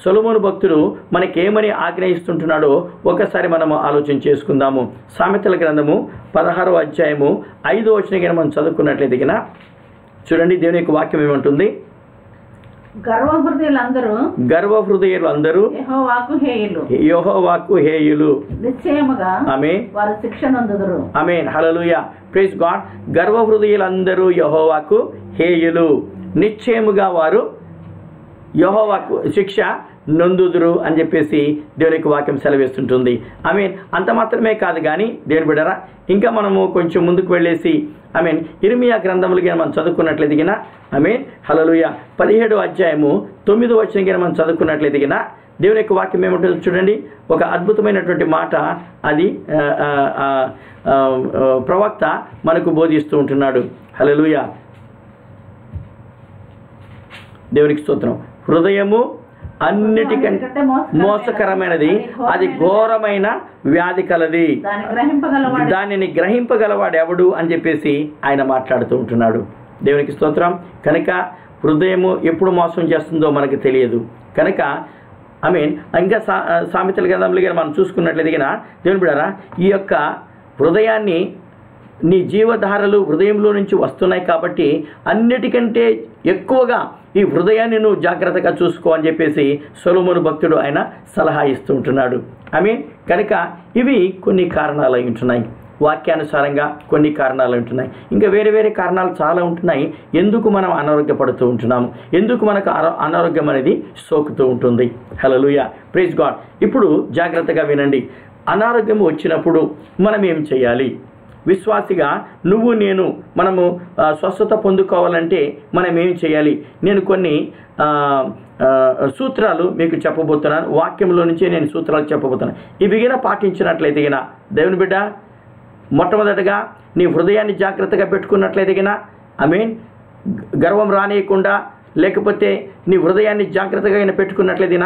సొలమోను భక్తుడు మనకేమని ఆగ్రహిస్తుంటున్నాడో ఒకసారి మనము ఆలోచన చేసుకుందాము. సామెతల గ్రంథము పదహారో అధ్యాయము ఐదో వచ్చిన మనం చదువుకున్నట్లయితే గిన చూడండి దేవుని యొక్క వాక్యం ఏమంటుంది? గర్వహృదయులందరూ గర్వ హృదయులు అందరూ యెహోవాకు హేయులు. యోహోవాకు హేయులు. నిశ్చయముగా ఆమె వారు శిక్ష నొందుదురు ఆమెన్. హలలుయ ప్రైజ్ గాడ్ గర్వ హృదయులందరూ యహోవాకు హేయులు. నిశ్చయముగా వారు యహోవాకు శిక్ష నొందుదురు అని చెప్పేసి దేవుని యొక్క వాక్యం సెలవిస్తుంటుంది. ఐ మీన్ అంత మాత్రమే కాదు కానీ దేవుని బిడరా ఇంకా మనము కొంచెం ముందుకు వెళ్ళేసి ఐ మీన్ ఇరిమియా గ్రంథములు కానీ మనం చదువుకున్నట్లయితే గిన ఐ మీన్ హలలుయ పదిహేడు అధ్యాయము తొమ్మిదో వచ్చిన కానీ మనం చదువుకున్నట్లయితే గిన దేవుని యొక్క వాక్యం ఏముంటుందో చూడండి. ఒక అద్భుతమైనటువంటి మాట అది ప్రవక్త మనకు బోధిస్తూ ఉంటున్నాడు. హలలుయ దేవునికి స్తోత్రం. హృదయము అన్నిటికంటే మోసకరమైనది. అది ఘోరమైన వ్యాధి కలది. దాన్ని గ్రహింపగలవాడు. దానిని గ్రహింపగలవాడు ఎవడు అని చెప్పేసి ఆయన మాట్లాడుతూ ఉంటున్నాడు. దేవునికి స్తోత్రం. కనుక హృదయము ఎప్పుడు మోసం చేస్తుందో మనకు తెలియదు. కనుక ఐ మీన్ ఇంకా సా సామెతల గ్రంథంలో కానీ మనం చూసుకున్నట్లయితే కనుక దేవుని బిడారా ఈ యొక్క హృదయాన్ని నీ జీవధారలు హృదయంలో నుంచి వస్తున్నాయి కాబట్టి అన్నిటికంటే ఎక్కువగా ఈ హృదయాన్ని నువ్వు జాగ్రత్తగా చూసుకో అని చెప్పేసి సొలమును భక్తుడు ఆయన సలహా ఇస్తూ ఉంటున్నాడు. ఐ మీన్ కనుక ఇవి కొన్ని కారణాలు అయి ఉంటున్నాయి. వాక్యానుసారంగా కొన్ని కారణాలు ఉంటున్నాయి. ఇంకా వేరే వేరే కారణాలు చాలా ఉంటున్నాయి. ఎందుకు మనం అనారోగ్యపడుతూ ఉంటున్నాము? ఎందుకు మనకు అనారోగ్యం అనేది సోకుతూ ఉంటుంది? Hallelujah praise God. ఇప్పుడు జాగ్రత్తగా వినండి. అనారోగ్యం వచ్చినప్పుడు మనం ఏం చేయాలి? విశ్వాసిగా నువ్వు నేను మనము స్వస్థత పొందుకోవాలంటే మనం ఏం చేయాలి? నేను కొన్ని సూత్రాలు మీకు చెప్పబోతున్నాను. వాక్యంలో నుంచే నేను సూత్రాలు చెప్పబోతున్నాను. ఇవి గిన పాటించినట్లయితే గిన దేవుని బిడ్డ మొట్టమొదటగా నీ హృదయాన్ని జాగ్రత్తగా పెట్టుకున్నట్లయితే గిన ఐ మీన్ గర్వం రానియకుండా లేకపోతే నీ హృదయాన్ని జాగ్రత్తగా అయినా పెట్టుకున్నట్లయితే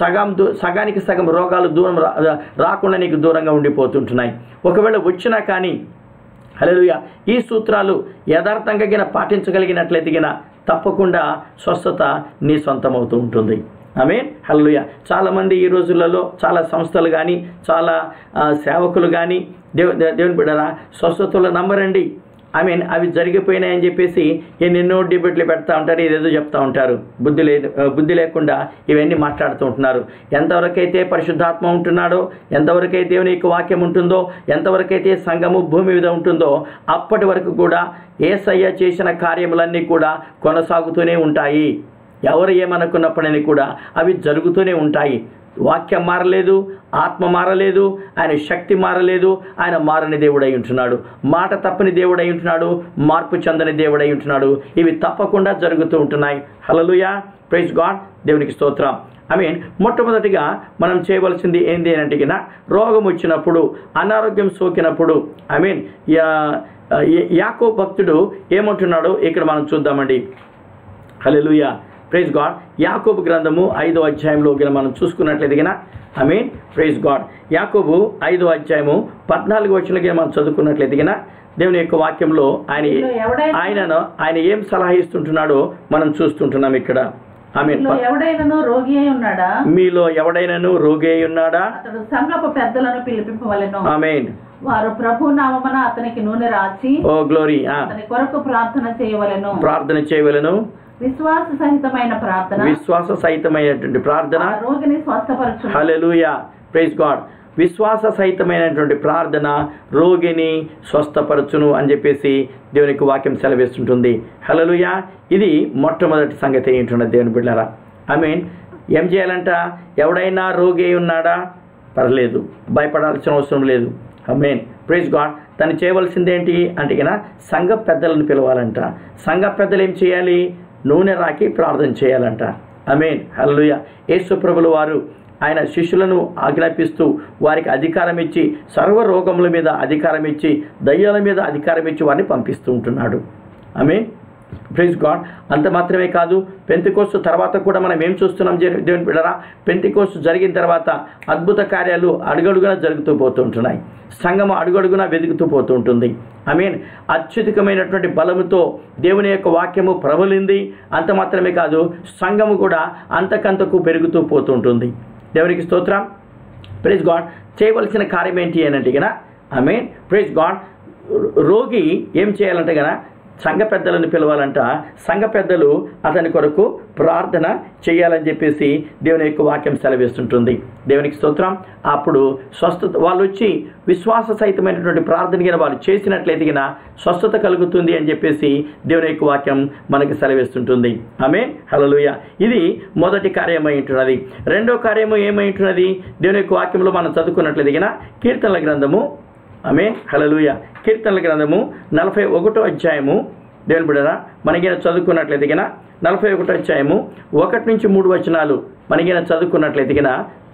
సగం దూ సగానికి సగం రోగాలు దూరం రా- రాకుండా నీకు దూరంగా ఉండిపోతుంటున్నాయి. ఒకవేళ వచ్చినా కానీ హలోయ ఈ సూత్రాలు యథార్థంగా గిన పాటించగలిగినట్లయితే గిన తప్పకుండా స్వస్థత నీ సొంతమవుతూ ఉంటుంది. ఆమె హల్లుయ చాలామంది ఈ రోజులలో చాలా సంస్థలు కానీ చాలా సేవకులు కానీ దేవు దే- దేవుని బిడ్డరా స్వస్థతలు నమ్మరండి. ఐ మీన్ అవి జరిగిపోయినాయని చెప్పేసి ఎన్నెన్నో డిబేట్లు పెడతా ఉంటారు ఇదేదో చెప్తా ఉంటారు. బుద్ధి లే బుద్ధి లేకుండా ఇవన్నీ మాట్లాడుతూ ఉంటున్నారు. ఎంతవరకైతే పరిశుద్ధాత్మ ఉంటున్నాడో ఎంతవరకైతే దేవుని యొక్క వాక్యం ఉంటుందో ఎంతవరకైతే సంఘము భూమి మీద ఉంటుందో అప్పటి వరకు కూడా ఏసయ్య చేసిన కార్యములన్నీ కూడా కొనసాగుతూనే ఉంటాయి. ఎవరు ఏమనుకున్నప్పటినీ కూడా అవి జరుగుతూనే ఉంటాయి. వాక్యం మారలేదు ఆత్మ మారలేదు ఆయన శక్తి మారలేదు ఆయన మారని దేవుడై ఉంటున్నాడు. మాట తప్పని దేవుడై ఉంటున్నాడు మార్పు చెందని దేవుడై ఉంటున్నాడు. ఇవి తప్పకుండా జరుగుతూ ఉంటున్నాయి. హలలుయా ప్రైజ్ గాడ్ దేవునికి స్తోత్రం. ఐ మీన్ మొట్టమొదటిగా మనం చేయవలసింది ఏంది అని అంటే రోగం వచ్చినప్పుడు అనారోగ్యం సోకినప్పుడు ఐ మీన్ యాకో భక్తుడు ఏమంటున్నాడో ఇక్కడ మనం చూద్దామండి. హల్లెలూయా ప్రైజ్ గాడ్ యాకోబు గ్రంథము ఐదో అధ్యాయంలో మనం చూసుకున్నట్లయితే గిన ఐ మీన్ ప్రైజ్ గాడ్ యాకోబు ఐదో అధ్యాయము పద్నాలుగు వచ్చిన మనం చదువుకున్నట్లయితే గిన దేవుని యొక్క వాక్యంలో ఆయన ఆయనను ఆయన ఏం సలహా ఇస్తుంటున్నాడో మనం చూస్తుంటున్నాం ఇక్కడ. ఎవడైనను రోగి అయి ఉన్నాడా? మీలో ఎవడైనాను రోగి అయి ఉన్నాడా? అతడు సంఘపు పెద్దలను పిలిపింపవలెను. ఆమెన్ వారు ప్రభు నామమున అతనికి నూనె రాచి ఓ గ్లోరీ అతని కొరకు ప్రార్థన చేయవలెను. ప్రార్థన చేయవలను. విశ్వాస సహితమైన ప్రార్థన. విశ్వాస సహితమైనటువంటి ప్రార్థన రోగిని స్వస్థపరచు హల్లెలూయా. ప్రైజ్ గాడ్ విశ్వాస సహితమైనటువంటి ప్రార్థన రోగిని స్వస్థపరచును అని చెప్పేసి దేవునికి వాక్యం సెలవిస్తుంటుంది. హల్లెలూయా. ఇది మొట్టమొదటి సంగతి ఏంటున్నది దేవుని బిడ్డారా ఐ మీన్ ఏం చేయాలంట? ఎవడైనా రోగి అయి ఉన్నాడా? పర్లేదు. భయపడాల్సిన అవసరం లేదు. మెయిన్ ప్రైజ్ గాడ్ తను చేయవలసింది ఏంటి అంటే సంఘ పెద్దలను పిలవాలంట. సంఘ పెద్దలు ఏం చేయాలి? నూనె రాకి ప్రార్థన చేయాలంట. అమేన్ హల్లుయ యేసుప్రభులు వారు ఆయన శిష్యులను ఆజ్ఞాపిస్తూ వారికి అధికారం ఇచ్చి సర్వ రోగముల మీద అధికారం ఇచ్చి దయ్యాల మీద అధికారం ఇచ్చి వారిని పంపిస్తూ ఉంటున్నాడు. ఆమె ప్రైజ్ గాడ్ అంత మాత్రమే కాదు పెంతికోస్తు తర్వాత కూడా మనం ఏం చూస్తున్నాం జే- దేవుని బిడ్డరా? పెంతికోస్తు జరిగిన తర్వాత అద్భుత కార్యాలు అడుగడుగున జరుగుతూ పోతుంటున్నాయి. సంఘము అడుగడుగున వెతుకుతూ పోతూ ఉంటుంది ఐ మీన్ అత్యధికమైనటువంటి బలముతో దేవుని యొక్క వాక్యము ప్రబలింది. అంత మాత్రమే కాదు సంఘము కూడా అంతకంతకు పెరుగుతూ పోతుంటుంది. దేవునికి స్తోత్రం. ప్రైజ్ గాడ్ చేయవలసిన కార్యం ఏంటి అని అంటే గన ఐ మీన్ ప్రైజ్ గాడ్ రోగి ఏం చేయాలంటే కదా సంఘ పెద్దలను పిలవాలంట. సంఘ పెద్దలు అతని కొరకు ప్రార్థన చేయాలని చెప్పేసి దేవుని యొక్క వాక్యం సెలవిస్తుంటుంది. దేవునికి స్తోత్రం. అప్పుడు స్వస్థత వాళ్ళు వచ్చి విశ్వాస సహితమైనటువంటి ప్రార్థన గిన వాళ్ళు చేసినట్లయితే గిన స్వస్థత కలుగుతుంది అని చెప్పేసి దేవుని యొక్క వాక్యం మనకి సెలవిస్తుంటుంది. ఆమె హలలుయ ఇది మొదటి కార్యమై ఉంటున్నది. రెండో కార్యము ఏమై ఉంటున్నది? దేవుని యొక్క వాక్యంలో మనం చదువుకున్నట్లయితే కీర్తనల గ్రంథము ఆమె హలలుయ కీర్తనల గ్రంథము నలభై ఒకటో అధ్యాయము. దేవుని బిడ్డరా మనకిన చదువుకున్నట్లయితే గిన నలభై ఒకటో అధ్యాయము ఒకటి నుంచి మూడు వచనాలు మనకిన చదువుకున్నట్లయితే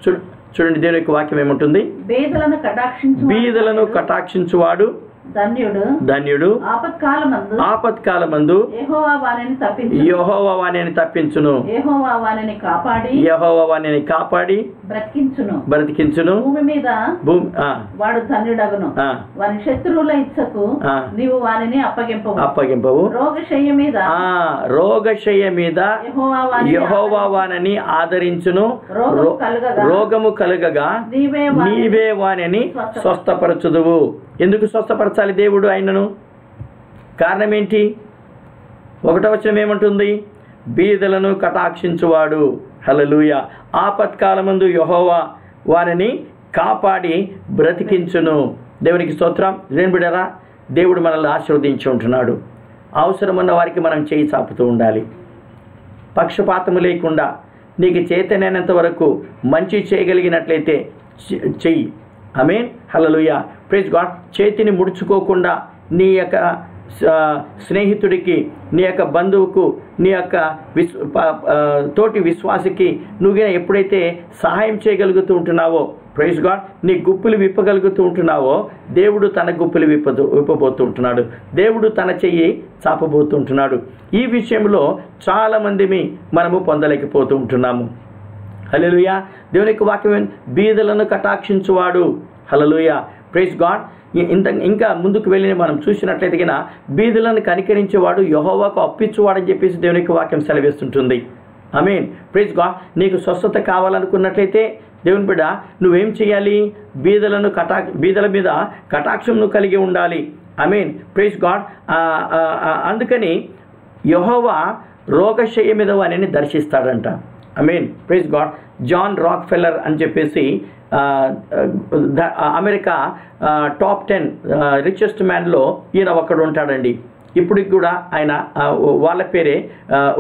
చూ చూడండి దేవుని యొక్క వాక్యం ఏముంటుంది? బీదలను కటాక్షించు బీదలను కటాక్షించువాడు. ధన్యుడు. ధన్యుడు. ఆపత్కాలమందు ఆపత్కాలమందు యెహోవా వాణిని తప్పించును. యెహోవా కాపాడి యెహోవా వాణిని కాపాడి బ్రతికించును. బ్రతికించును. భూమి మీద భూమి ఆ, వాడు ధన్యుడగును. వారి శత్రువుల ఇచ్చకు. నీవు వారిని అప్పగింపవు. అప్పగింపవు. రోగశయ్య మీద రోగశయ్య మీద యెహోవా వానని ఆదరించును. రోగము కలుగగా. రోగము కలుగగా నీవే వానిని స్వస్థపరచుదువు. ఎందుకు స్వస్థపరచాలి దేవుడు ఆయనను? కారణం ఏంటి ఒకటో వచనం ఏమంటుంది? బీదలను కటాక్షించువాడు. హలలుయ ఆపత్కాలమందు యహోవా వారిని కాపాడి బ్రతికించును. దేవునికి స్తోత్రం. నేను బిడరా దేవుడు మనల్ని ఆశీర్వదించి ఉంటున్నాడు. అవసరమున్న వారికి మనం చేయి చాపుతూ ఉండాలి. పక్షపాతము లేకుండా నీకు చేతనైనంత వరకు మంచి చేయగలిగినట్లయితే చె- I mean hallelujah praise God. చేతిని ముడుచుకోకుండా నీ యొక్క స్నేహితుడికి నీ యొక్క బంధువుకు నీ యొక్క విశ్వ తోటి విశ్వాసికి నువ్వు ఎప్పుడైతే సహాయం చేయగలుగుతూ ఉంటున్నావో ప్రైజ్ గాడ్ నీ గుప్పులు విప్పగలుగుతూ ఉంటున్నావో దేవుడు తన గుప్పులు విప్పదు విప్పబోతూ ఉంటున్నాడు. దేవుడు తన చెయ్యి చాపబోతూ ఉంటున్నాడు. ఈ విషయంలో చాలామందిమి మనము పొందలేకపోతూ ఉంటున్నాము. హలలుయ దేవుని యొక్క వాక్యం బీదలను కటాక్షించువాడు. హలలుయ ప్రైజ్ గాడ్ ఇంత ఇంకా ముందుకు వెళ్ళి మనం చూసినట్లయితే కనుక బీదలను కనికరించేవాడు యహోవాకు అప్పించువాడని చెప్పేసి దేవునికి వాక్యం సెలవిస్తుంటుంది. ఐ మీన్ ప్రైజ్ గాడ్ నీకు స్వస్థత కావాలనుకున్నట్లయితే దేవుని బిడ్డ నువ్వేం చేయాలి బీదలను కటా బీదల మీద కటాక్షంను కలిగి ఉండాలి. ఐ మీన్ ప్రైజ్ గాడ్ అందుకని యహోవా రోగశయ్య మీద వారిని దర్శిస్తాడంట. I mean praise God John Rockefeller అని చెప్పేసి అమెరికా టాప్ టెన్ రిచెస్ట్ మ్యాన్లో ఈయన ఒకడు ఉంటాడండి ఇప్పటికి కూడా ఆయన వాళ్ళ పేరే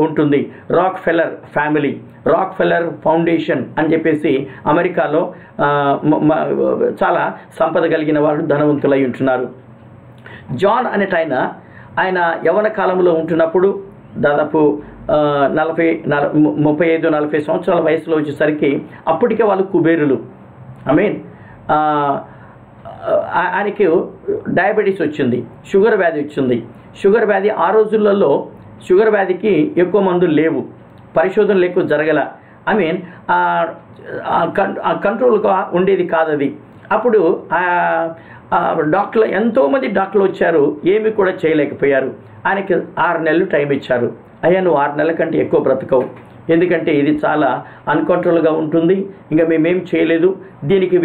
ఉంటుంది. Rockefeller family Rockefeller foundation అని చెప్పేసి అమెరికాలో చాలా సంపద కలిగిన వాళ్ళు ధనవంతులై ఉంటున్నారు. జాన్ అనేటాయన ఆయన ఆయన యవన కాలంలో ఉంటున్నప్పుడు దాదాపు నలభై నల ముప్పై ఐదు నలభై సంవత్సరాల వయసులో వచ్చేసరికి అప్పటికే వాళ్ళు కుబేరులు. ఐ మీన్ ఆయనకి డయాబెటీస్ వచ్చింది షుగర్ వ్యాధి వచ్చింది. షుగర్ వ్యాధి ఆ రోజులలో షుగర్ వ్యాధికి ఎక్కువ మందులు లేవు పరిశోధనలు ఎక్కువ జరగల. ఐ మీన్ కంట్రోల్గా ఉండేది కాదది. అప్పుడు డాక్టర్లు ఎంతోమంది డాక్టర్లు వచ్చారు ఏమి కూడా చేయలేకపోయారు. ఆయనకి ఆరు నెలలు టైం ఇచ్చారు. అయ్యా నువ్వు ఆరు నెలల కంటే ఎక్కువ బ్రతకవు. ఎందుకంటే ఇది చాలా అన్కంట్రోల్గా ఉంటుంది. ఇంకా మేమేం చేయలేదు. దీనికి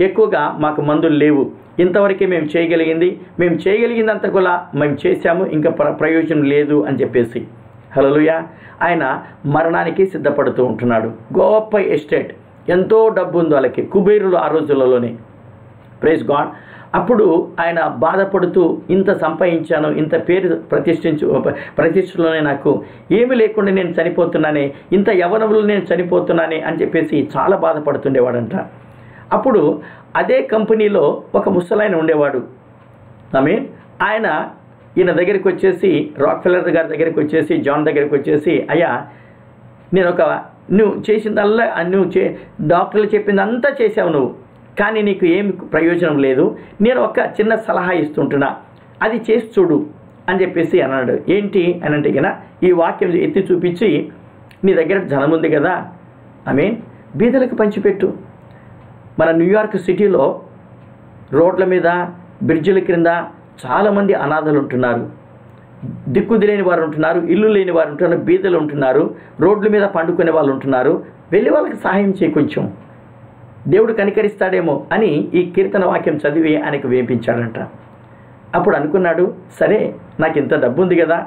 ఎక్కువగా మాకు మందులు లేవు. ఇంతవరకే మేము చేయగలిగింది. మేము చేయగలిగిందంత కూడా మేము చేశాము. ఇంకా ప్ర ప్రయోజనం లేదు అని చెప్పేసి. హలోయ ఆయన మరణానికి సిద్ధపడుతూ ఉంటున్నాడు. గొప్ప ఎస్టేట్. ఎంతో డబ్బు ఉంది వాళ్ళకి. కుబేరులు ఆ రోజులలోనే. ప్రైజ్ గాడ్ అప్పుడు ఆయన బాధపడుతూ ఇంత సంపాదించాను ఇంత పేరు ప్రతిష్ఠించు ప్రతిష్టలోనే నాకు. ఏమీ లేకుండా నేను చనిపోతున్నానే ఇంత యవనములు నేను చనిపోతున్నానే అని చెప్పేసి చాలా బాధపడుతుండేవాడంట. అప్పుడు అదే కంపెనీలో ఒక ముసలాయన ఉండేవాడు. ఆమె ఆయన ఈయన దగ్గరికి వచ్చేసి రాక్ ఫెల్లర్ గారి దగ్గరికి వచ్చేసి జాన్ దగ్గరికి వచ్చేసి అయ్యా నేను ఒక నువ్వు చేసిందల్లా నువ్వు చే డాక్టర్లు చెప్పిందంతా చేసావు నువ్వు. కానీ నీకు ఏమి ప్రయోజనం లేదు. నేను ఒక చిన్న సలహా ఇస్తుంటున్నా. అది చేసి చూడు అని చెప్పేసి అన్నాడు. ఏంటి అని అంటే కదా ఈ వాక్యం ఎత్తి చూపించి నీ దగ్గర జనం ఉంది కదా. ఐ మీన్ బీదలకు పంచిపెట్టు. మన న్యూయార్క్ సిటీలో రోడ్ల మీద బ్రిడ్జిల క్రింద చాలామంది అనాథలు ఉంటున్నారు. దిక్కుదిలేని వారు ఉంటున్నారు ఇల్లు లేని వారు ఉంటున్నారు బీదలు ఉంటున్నారు రోడ్ల మీద పండుకునే వాళ్ళు ఉంటున్నారు. వెళ్ళి వాళ్ళకి సహాయం చేయి కొంచెం. దేవుడు కనికరిస్తాడేమో అని ఈ కీర్తన వాక్యం చదివి ఆయనకు వేపించాడంట. అప్పుడు అనుకున్నాడు సరే నాకు ఇంత డబ్బు ఉంది కదా.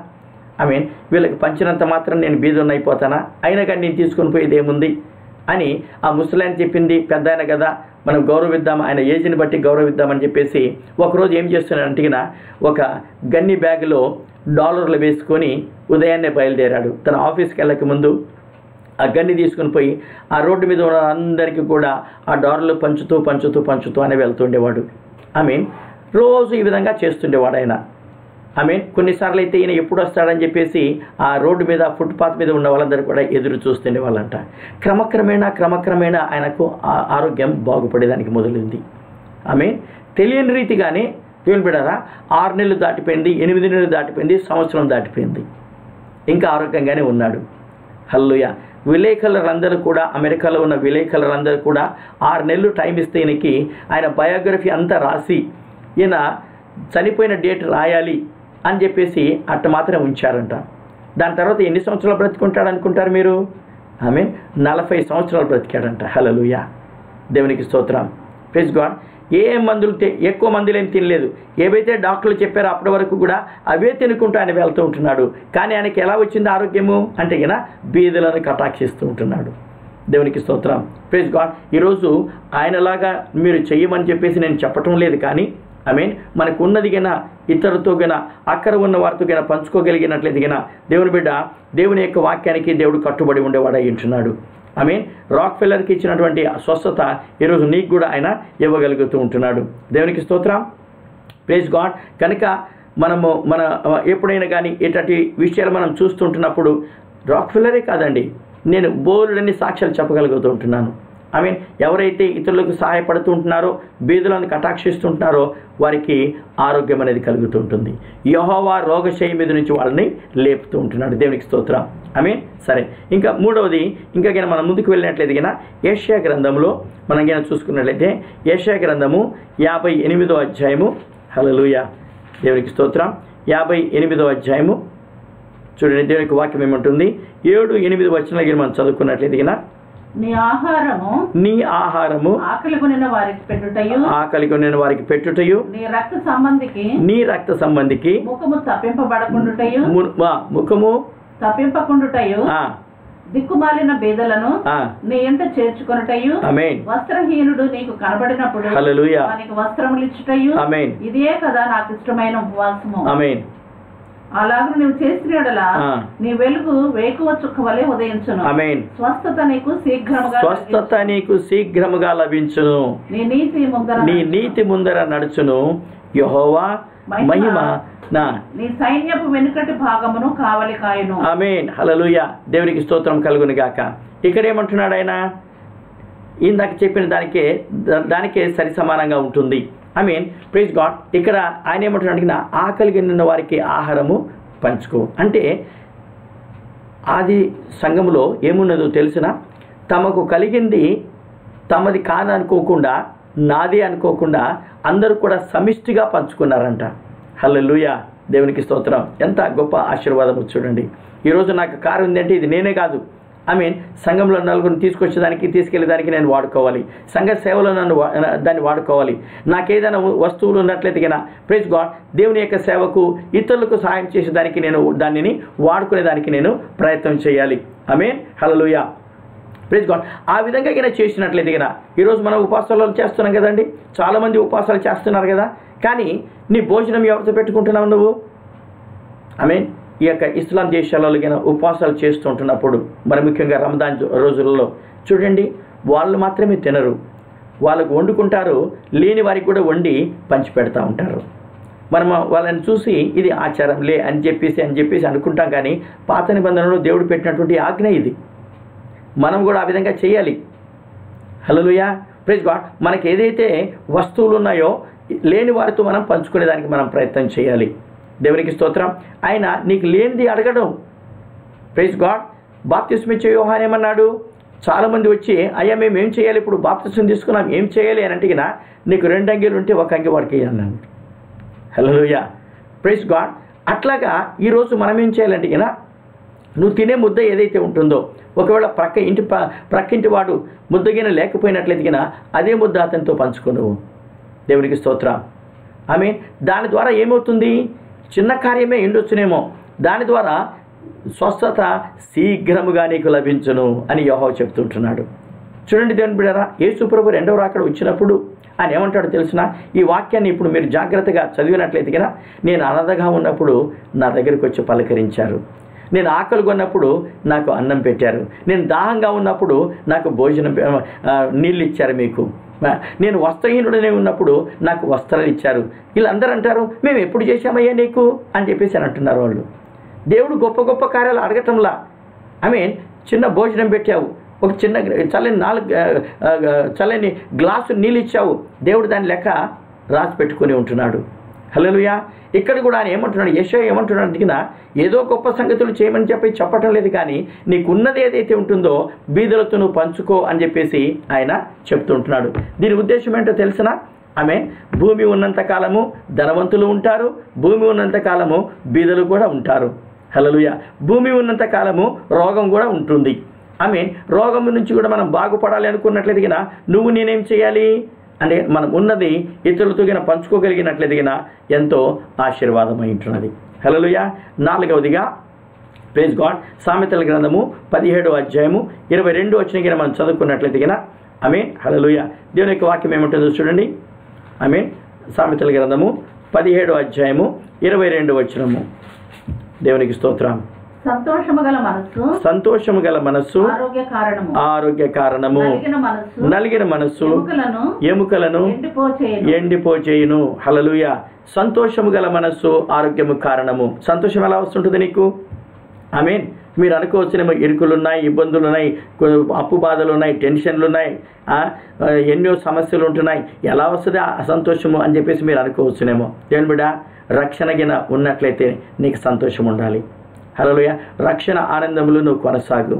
ఐ మీన్ వీళ్ళకి పంచినంత మాత్రం నేను బీదన్న అయిపోతానా? అయినా కానీ నేను తీసుకొని పోయేది ఏముంది? అని ఆ ముసలాయన చెప్పింది పెద్ద ఆయన కదా మనం గౌరవిద్దాం ఆయన ఏజ్ని బట్టి గౌరవిద్దామని చెప్పేసి ఒకరోజు ఏం చేస్తున్నాడంటే ఈయన ఒక గన్ని బ్యాగ్లో డాలర్లు వేసుకొని ఉదయాన్నే బయలుదేరాడు. తన ఆఫీస్కి వెళ్ళక ముందు ఆ గన్ని తీసుకుని పోయి ఆ రోడ్డు మీద ఉన్న అందరికీ కూడా ఆ డాలర్లు పంచుతూ పంచుతూ పంచుతూ అని వెళ్తుండేవాడు ఐ మీన్ రోజు ఈ విధంగా చేస్తుండేవాడు ఆయన ఐ మీన్ కొన్నిసార్లు అయితే ఈయన ఎప్పుడు వస్తాడని చెప్పేసి ఆ రోడ్డు మీద ఫుట్పాత్ మీద ఉన్న వాళ్ళందరూ కూడా ఎదురు చూస్తుండే వాళ్ళంట. క్రమక్రమేణా క్రమక్రమేణా ఆయనకు ఆ- ఆరోగ్యం బాగుపడేదానికి మొదలైంది. ఐ మీన్ తెలియని రీతిగానే దేవుని ఆరు నెలలు దాటిపోయింది ఎనిమిది నెలలు దాటిపోయింది సంవత్సరం దాటిపోయింది. ఇంకా ఆరోగ్యంగానే ఉన్నాడు. హల్లుయా విలేకరులందరూ కూడా అమెరికాలో ఉన్న విలేకరులందరూ కూడా ఆరు నెలలు టైం ఇస్తే ఈయనకి ఆయన బయోగ్రఫీ అంతా రాసి ఈయన చనిపోయిన డేట్ రాయాలి అని చెప్పేసి అట్ట మాత్రం ఉంచారంట. దాని తర్వాత ఎన్ని సంవత్సరాలు బ్రతుకుంటాడు అనుకుంటారు మీరు? మీన్ నలభై సంవత్సరాలు బ్రతికాడంట. హలలుయా దేవునికి స్తోత్రం. ప్లీజ్ గాడ్ ఏ మందులు ఎక్కువ మందులు ఏం తినలేదు. ఏవైతే డాక్టర్లు చెప్పారో అప్పటి వరకు కూడా అవే తినుకుంటూ ఆయన వెళ్తూ ఉంటున్నాడు. కానీ ఆయనకి ఎలా వచ్చింది ఆరోగ్యము? అంటే గిన బీదులను కటాక్షిస్తూ ఉంటున్నాడు. దేవునికి స్తోత్రం. ప్రైజ్ గాడ్ ఈరోజు ఆయనలాగా మీరు చెయ్యమని చెప్పేసి నేను చెప్పటం లేదు కానీ ఐ మీన్ మనకు ఉన్నది గన ఇతరులతో గన అక్కడ ఉన్న వారితో గన పంచుకోగలిగినట్లయితే గిన దేవుని బిడ్డ దేవుని యొక్క వాక్యానికి దేవుడు కట్టుబడి ఉండేవాడు అయి ఉంటున్నాడు. ఐ మీన్ రాక్ ఫెల్లర్కి ఇచ్చినటువంటి స్వస్థత ఈరోజు నీకు కూడా ఆయన ఇవ్వగలుగుతూ ఉంటున్నాడు. దేవునికి స్తోత్రం. ప్రేజ్ గాడ్ కనుక మనము మన ఎప్పుడైనా కానీ ఇటువంటి విషయాలు మనం చూస్తుంటున్నప్పుడు రాక్ ఫిల్లరే కాదండి నేను బోరుడని సాక్ష్యాలు చెప్పగలుగుతూ ఉంటున్నాను. ఐ మీన్ ఎవరైతే ఇతరులకు సహాయపడుతూ ఉంటున్నారో బీదులను కటాక్షిస్తుంటున్నారో వారికి ఆరోగ్యం అనేది కలుగుతూ ఉంటుంది. యహోవా రోగశయ మీద నుంచి వాళ్ళని లేపుతూ ఉంటున్నాడు. దేవునికి స్తోత్రం. ఐ మీన్ సరే. ఇంకా మూడవది ఇంకా గిన మనం ముందుకు వెళ్ళినట్లయితే గిన ఏషియా గ్రంథంలో మనం గిన చూసుకున్నట్లయితే ఏషియా గ్రంథము యాభై ఎనిమిదో అధ్యాయము. హలలుయ దేవునికి స్తోత్రం. యాభై ఎనిమిదో అధ్యాయము. చూడండి దేవునికి వాక్యం ఏమంటుంది? ఏడు ఎనిమిది వచ్చిన మనం చదువుకున్నట్లయితే గిన నీ ఆహారము నీ ఆహారము వారికి పెట్టుటయు వారికి పెట్టుటయు నీ రక్త సంబంధికి నీ రక్త సంబంధికి ముఖము తప్పింపబడకుండుటయు ముఖము తప్పింపకుండుటయు దిక్కుమాలిన బీదలను నీ ఇంట చేర్చుకొనుటయు అమేన్ వస్త్రహీనుడు నీకు కనబడినప్పుడు వానికి వస్త్రములు ఇచ్చుటయు ఇదే కదా నాకు ఇష్టమైన ఉపవాసము. అమేన్ అలాగ నువ్వు చేసిన. నీ వెలుగు వేకువ చుక్క వలె ఉదయించును. అమేన్ స్వస్థత నీకు శీఘ్రముగా స్వస్థత నీకు శీఘ్రముగా లభించును. నీ నీతి ముందర నీ నీతి ముందర నడుచును. యహోవా మహిమ నా. నీ సైన్యపు వెనుకటి భాగమును కావలి కాయును ఆమెన్. హలలుయ దేవునికి స్తోత్రం కలుగును గాక. ఇక్కడ ఏమంటున్నాడు ఆయన? ఇందాక చెప్పిన దానికే దానికే సరి సమానంగా ఉంటుంది. ఐ మీన్ ప్లీజ్ గాడ్ ఇక్కడ ఆయన ఏమంటున్నాడు అడిగిన ఆకలి నిన్న వారికి ఆహారము పంచుకో. అంటే ఆది సంఘములో ఏమున్నదో తెలిసిన? తమకు కలిగింది తమది కాదనుకోకుండా నాది అనుకోకుండా అందరూ కూడా సమిష్టిగా పంచుకున్నారంట. హల్లెలూయా దేవునికి స్తోత్రం. ఎంత గొప్ప ఆశీర్వాదం చూడండి. ఈరోజు నాకు కారు ఉందంటే ఇది నేనే కాదు. ఐ మీన్ సంఘంలో నలుగురిని తీసుకొచ్చేదానికి తీసుకెళ్ళేదానికి నేను వాడుకోవాలి. సంఘ సేవలో నన్ను దాన్ని వాడుకోవాలి. నాకేదైనా వస్తువులు ఉన్నట్లయితే కన్నా ప్రైజ్ గాడ్ దేవుని యొక్క సేవకు ఇతరులకు సహాయం చేసేదానికి నేను దానిని వాడుకునేదానికి నేను ప్రయత్నం చేయాలి. I mean hallelujah praise God ఆ విధంగా కింద చేసినట్లయితే కదా ఈరోజు మనం ఉపవాసాలు చేస్తున్నాం కదండి. చాలామంది ఉపవాసాలు చేస్తున్నారు కదా. కానీ నీ భోజనం ఎవరితో పెట్టుకుంటున్నావు నువ్వు? ఐ మీన్ ఈ యొక్క ఇస్లాం దేశాలలో కింద ఉపవాసాలు చేస్తుంటున్నప్పుడు మరి ముఖ్యంగా రమదాన్ రోజులలో చూడండి వాళ్ళు మాత్రమే తినరు. వాళ్ళకు వండుకుంటారు లేని వారికి కూడా వండి పంచిపెడతా ఉంటారు. మనం వాళ్ళని చూసి ఇది ఆచారం లే అని చెప్పేసి అని చెప్పేసి అనుకుంటాం కానీ పాత నిబంధనలో దేవుడు పెట్టినటువంటి ఆజ్ఞ ఇది. మనం కూడా ఆ విధంగా చేయాలి. హలోయా ప్రైజ్ గాడ్ మనకి ఏదైతే వస్తువులు ఉన్నాయో లేని వారితో మనం పంచుకునేదానికి మనం ప్రయత్నం చేయాలి. దేవునికి స్తోత్రం. ఆయన నీకు లేనిది అడగడం. ప్రైజ్ గాడ్ బాప్తిస్మ ఇచ్చే యోహాన్ ఏమన్నాడు? చాలామంది వచ్చి అయ్యా మేము ఏం చేయాలి? ఇప్పుడు బాప్తిస్మ తీసుకున్నాం ఏం చేయాలి? అని అంటే నీకు రెండు అంగీలు ఉంటే ఒక అంగి వాడికి అన్నాను హలోయా ప్రైజ్ గాడ్ అట్లాగా ఈరోజు మనం ఏం చేయాలంటే గినా నువ్వు తినే ముద్ద ఏదైతే ఉంటుందో ఒకవేళ ప్రక్క ఇంటి ప ప్రక్కింటి వాడు ముద్దగిన లేకపోయినట్లయితే అదే ముద్ద అతనితో పంచుకోను దేవునికి స్తోత్రం. ఐ మీన్ దాని ద్వారా ఏమవుతుంది? చిన్న కార్యమే ఎండొచ్చునేమో. దాని ద్వారా స్వస్థత శీఘ్రముగా నీకు లభించును అని యోహో చెప్తుంటున్నాడు. చూడండి దేవుని బిడ్డరా యేసుప్రభు రెండవ రాకడ వచ్చినప్పుడు ఆయన ఏమంటాడో తెలిసిన? ఈ వాక్యాన్ని ఇప్పుడు మీరు జాగ్రత్తగా చదివినట్లయితే కదా నేను అనదగా ఉన్నప్పుడు నా దగ్గరికి వచ్చి పలకరించారు. నేను ఆకలి కొన్నప్పుడు నాకు అన్నం పెట్టారు. నేను దాహంగా ఉన్నప్పుడు నాకు భోజనం నీళ్ళు ఇచ్చారు మీకు. నేను వస్త్రహీనుడనే ఉన్నప్పుడు నాకు వస్త్రాలు ఇచ్చారు. వీళ్ళందరూ అంటారు మేము ఎప్పుడు చేశామయ్యా నీకు? అని చెప్పేసి అని అంటున్నారు వాళ్ళు. దేవుడు గొప్ప గొప్ప కార్యాలు అడగటంలా. ఐ మీన్ చిన్న భోజనం పెట్టావు. ఒక చిన్న చల్లని నాలుగు చల్లని గ్లాసు నీళ్ళు ఇచ్చావు. దేవుడు దాని లెక్క రాసి పెట్టుకొని ఉంటున్నాడు. హలోయా ఇక్కడ కూడా ఆయన ఏమంటున్నాడు? యశో ఏమంటున్నాడు అడిగిన ఏదో గొప్ప సంగతులు చేయమని చెప్పి చెప్పటం లేదు కానీ నీకున్నది ఏదైతే ఉంటుందో బీదలతో నువ్వు పంచుకో అని చెప్పేసి ఆయన చెప్తుంటున్నాడు దీని ఉద్దేశం ఏంటో తెలిసిన? ఆమె భూమి ఉన్నంత కాలము ధనవంతులు ఉంటారు భూమి ఉన్నంత కాలము బీదలు కూడా ఉంటారు. హలలుయ భూమి ఉన్నంత కాలము రోగం కూడా ఉంటుంది. ఐ మీన్ రోగం నుంచి కూడా మనం బాగుపడాలి అనుకున్నట్లయితే నువ్వు నేనేం చేయాలి? అంటే మనం ఉన్నది ఇతరులతో గిన పంచుకోగలిగినట్లయితే గిన ఎంతో ఆశీర్వాదమై ఉంటున్నది హలలుయ నాలుగవదిగా ప్రేజ్ గాడ్ సామెతల గ్రంథము పదిహేడు అధ్యాయము ఇరవై రెండు వచ్చిన మనం చదువుకున్నట్లయితే గిన ఆమె హలలుయ దేవుని యొక్క వాక్యం ఏముంటుందో చూడండి. ఆమె సామెతల గ్రంథము పదిహేడు అధ్యాయము ఇరవై రెండు వచ్చినము దేవునికి స్తోత్రం. సంతోషము గల మనస్సు సంతోషము గల మనస్సు ఆరోగ్య కారణము ఆరోగ్య కారణము నలిగిన మనస్సు ఎముకలను ఎండిపోచేయను. హలలుయ సంతోషము గల మనస్సు ఆరోగ్యము కారణము. సంతోషం ఎలా వస్తుంటుంది నీకు? ఐ మీన్ మీరు అనుకోవచ్చునేమో ఇరుకులు ఉన్నాయి ఇబ్బందులు ఉన్నాయి కొ- అప్పు బాధలు ఉన్నాయి టెన్షన్లు ఉన్నాయి ఎన్నో సమస్యలు ఉంటున్నాయి ఎలా వస్తుంది ఆ సంతోషము అని చెప్పేసి మీరు అనుకోవచ్చునేమో దేవుని బిడ్డ రక్షణ గిన ఉన్నట్లయితే నీకు సంతోషం ఉండాలి హలోయ రక్షణ ఆనందములు నువ్వు కొనసాగు.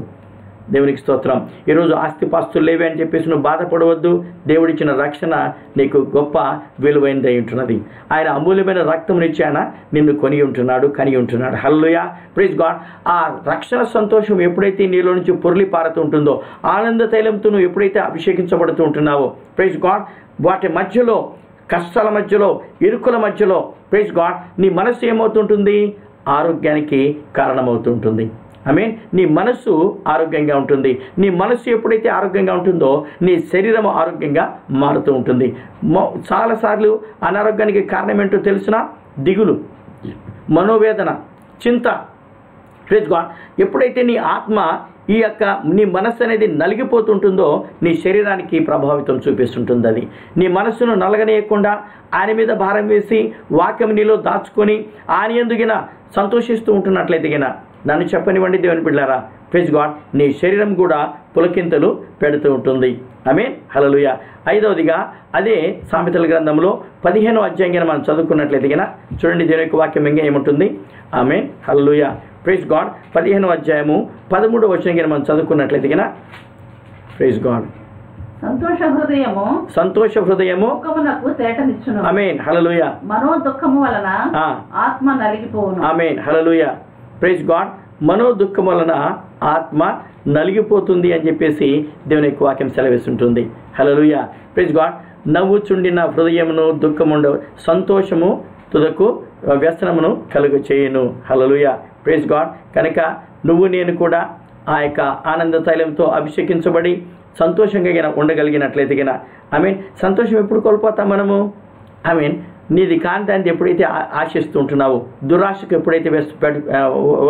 దేవునికి స్తోత్రం. ఈరోజు ఆస్తిపాస్తులు లేవి అని చెప్పేసి నువ్వు బాధపడవద్దు. దేవుడిచ్చిన రక్షణ నీకు గొప్ప విలువైనదై ఉంటున్నది. ఆయన అమూల్యమైన రక్తమునిచ్చి ఆయన నిన్ను కొని ఉంటున్నాడు కని ఉంటున్నాడు. హల్లుయా ప్లీజ్ గాడ్ ఆ రక్షణ సంతోషం ఎప్పుడైతే నీలో నుంచి పొరలి పారుతూ ఉంటుందో ఆనంద తైలంతో నువ్వు ఎప్పుడైతే అభిషేకించబడుతూ ఉంటున్నావో ప్లీజ్ గాడ్ వాటి మధ్యలో కష్టాల మధ్యలో ఇరుకుల మధ్యలో ప్రైజ్ గాడ్ నీ మనసు ఏమవుతుంటుంది? ఆరోగ్యానికి కారణమవుతుంటుంది. ఐ మీన్ నీ మనస్సు ఆరోగ్యంగా ఉంటుంది. నీ మనస్సు ఎప్పుడైతే ఆరోగ్యంగా ఉంటుందో నీ శరీరం ఆరోగ్యంగా మారుతూ ఉంటుంది. మొ- చాలాసార్లు అనారోగ్యానికి కారణం ఏంటో తెలిసిన? దిగులు మనోవేదన చింత. ప్రేజ్ గాడ్ ఎప్పుడైతే నీ ఆత్మ ఈ యొక్క నీ మనస్సు అనేది నలిగిపోతుంటుందో నీ శరీరానికి ప్రభావితం చూపిస్తుంటుంది అది నీ మనస్సును నలగనేయకుండా ఆయన మీద భారం వేసి వాక్యం నీలో దాచుకొని ఆయన ఎందుగిన సంతోషిస్తూ ఉంటున్నట్లయితే గిన నన్ను చెప్పనివ్వండి దేవుని పిల్లారా ప్రెజ్ గాడ్ నీ శరీరం కూడా పులకింతలు పెడుతూ ఉంటుంది. ఆమె హలలుయ ఐదవదిగా అదే సామెతల గ్రంథంలో పదిహేనో అధ్యాయంగా మనం చదువుకున్నట్లయితే గిన చూడండి దేవుని యొక్క వాక్యం ఇంకా ఏముంటుంది. ఆమె హలలుయ ప్రైజ్ గాడ్ పదిహేనో అధ్యాయము పదమూడో వచ్చిన మనం చదువుకున్నట్లయితే గిన ప్రైజ్ గాడ్ సంతోష హృదయము సంతోష హృదయము దుఃఖమునకు తేటనిచ్చును. అమేన్ హలలుయ మనో దుఃఖము వలన. ఆత్మ నలిగిపోవును. ఆమెన్ హలలుయ ప్రైజ్ గాడ్ మనో దుఃఖం వలన ఆత్మ నలిగిపోతుంది అని చెప్పేసి దేవుని యొక్క వాక్యం సెలవిస్తుంటుంది. హలలుయ ప్రైజ్ గాడ్ నవ్వుచుండిన హృదయమును దుఃఖముండ సంతోషము తుదకు వ్యసనమును కలుగు చేయను హలలుయ ప్రైజ్ గాడ్ కనుక నువ్వు నేను కూడా ఆ యొక్క ఆనంద తైలంతో అభిషేకించబడి సంతోషంగా ఉండగలిగినట్లయితే గిన. ఐ మీన్ సంతోషం ఎప్పుడు కోల్పోతాం మనము? ఐ మీన్ నీది కాని దాన్ని ఎప్పుడైతే ఆశిస్తూ ఆశిస్తుంటున్నావో దురాశకు ఎప్పుడైతే వెస్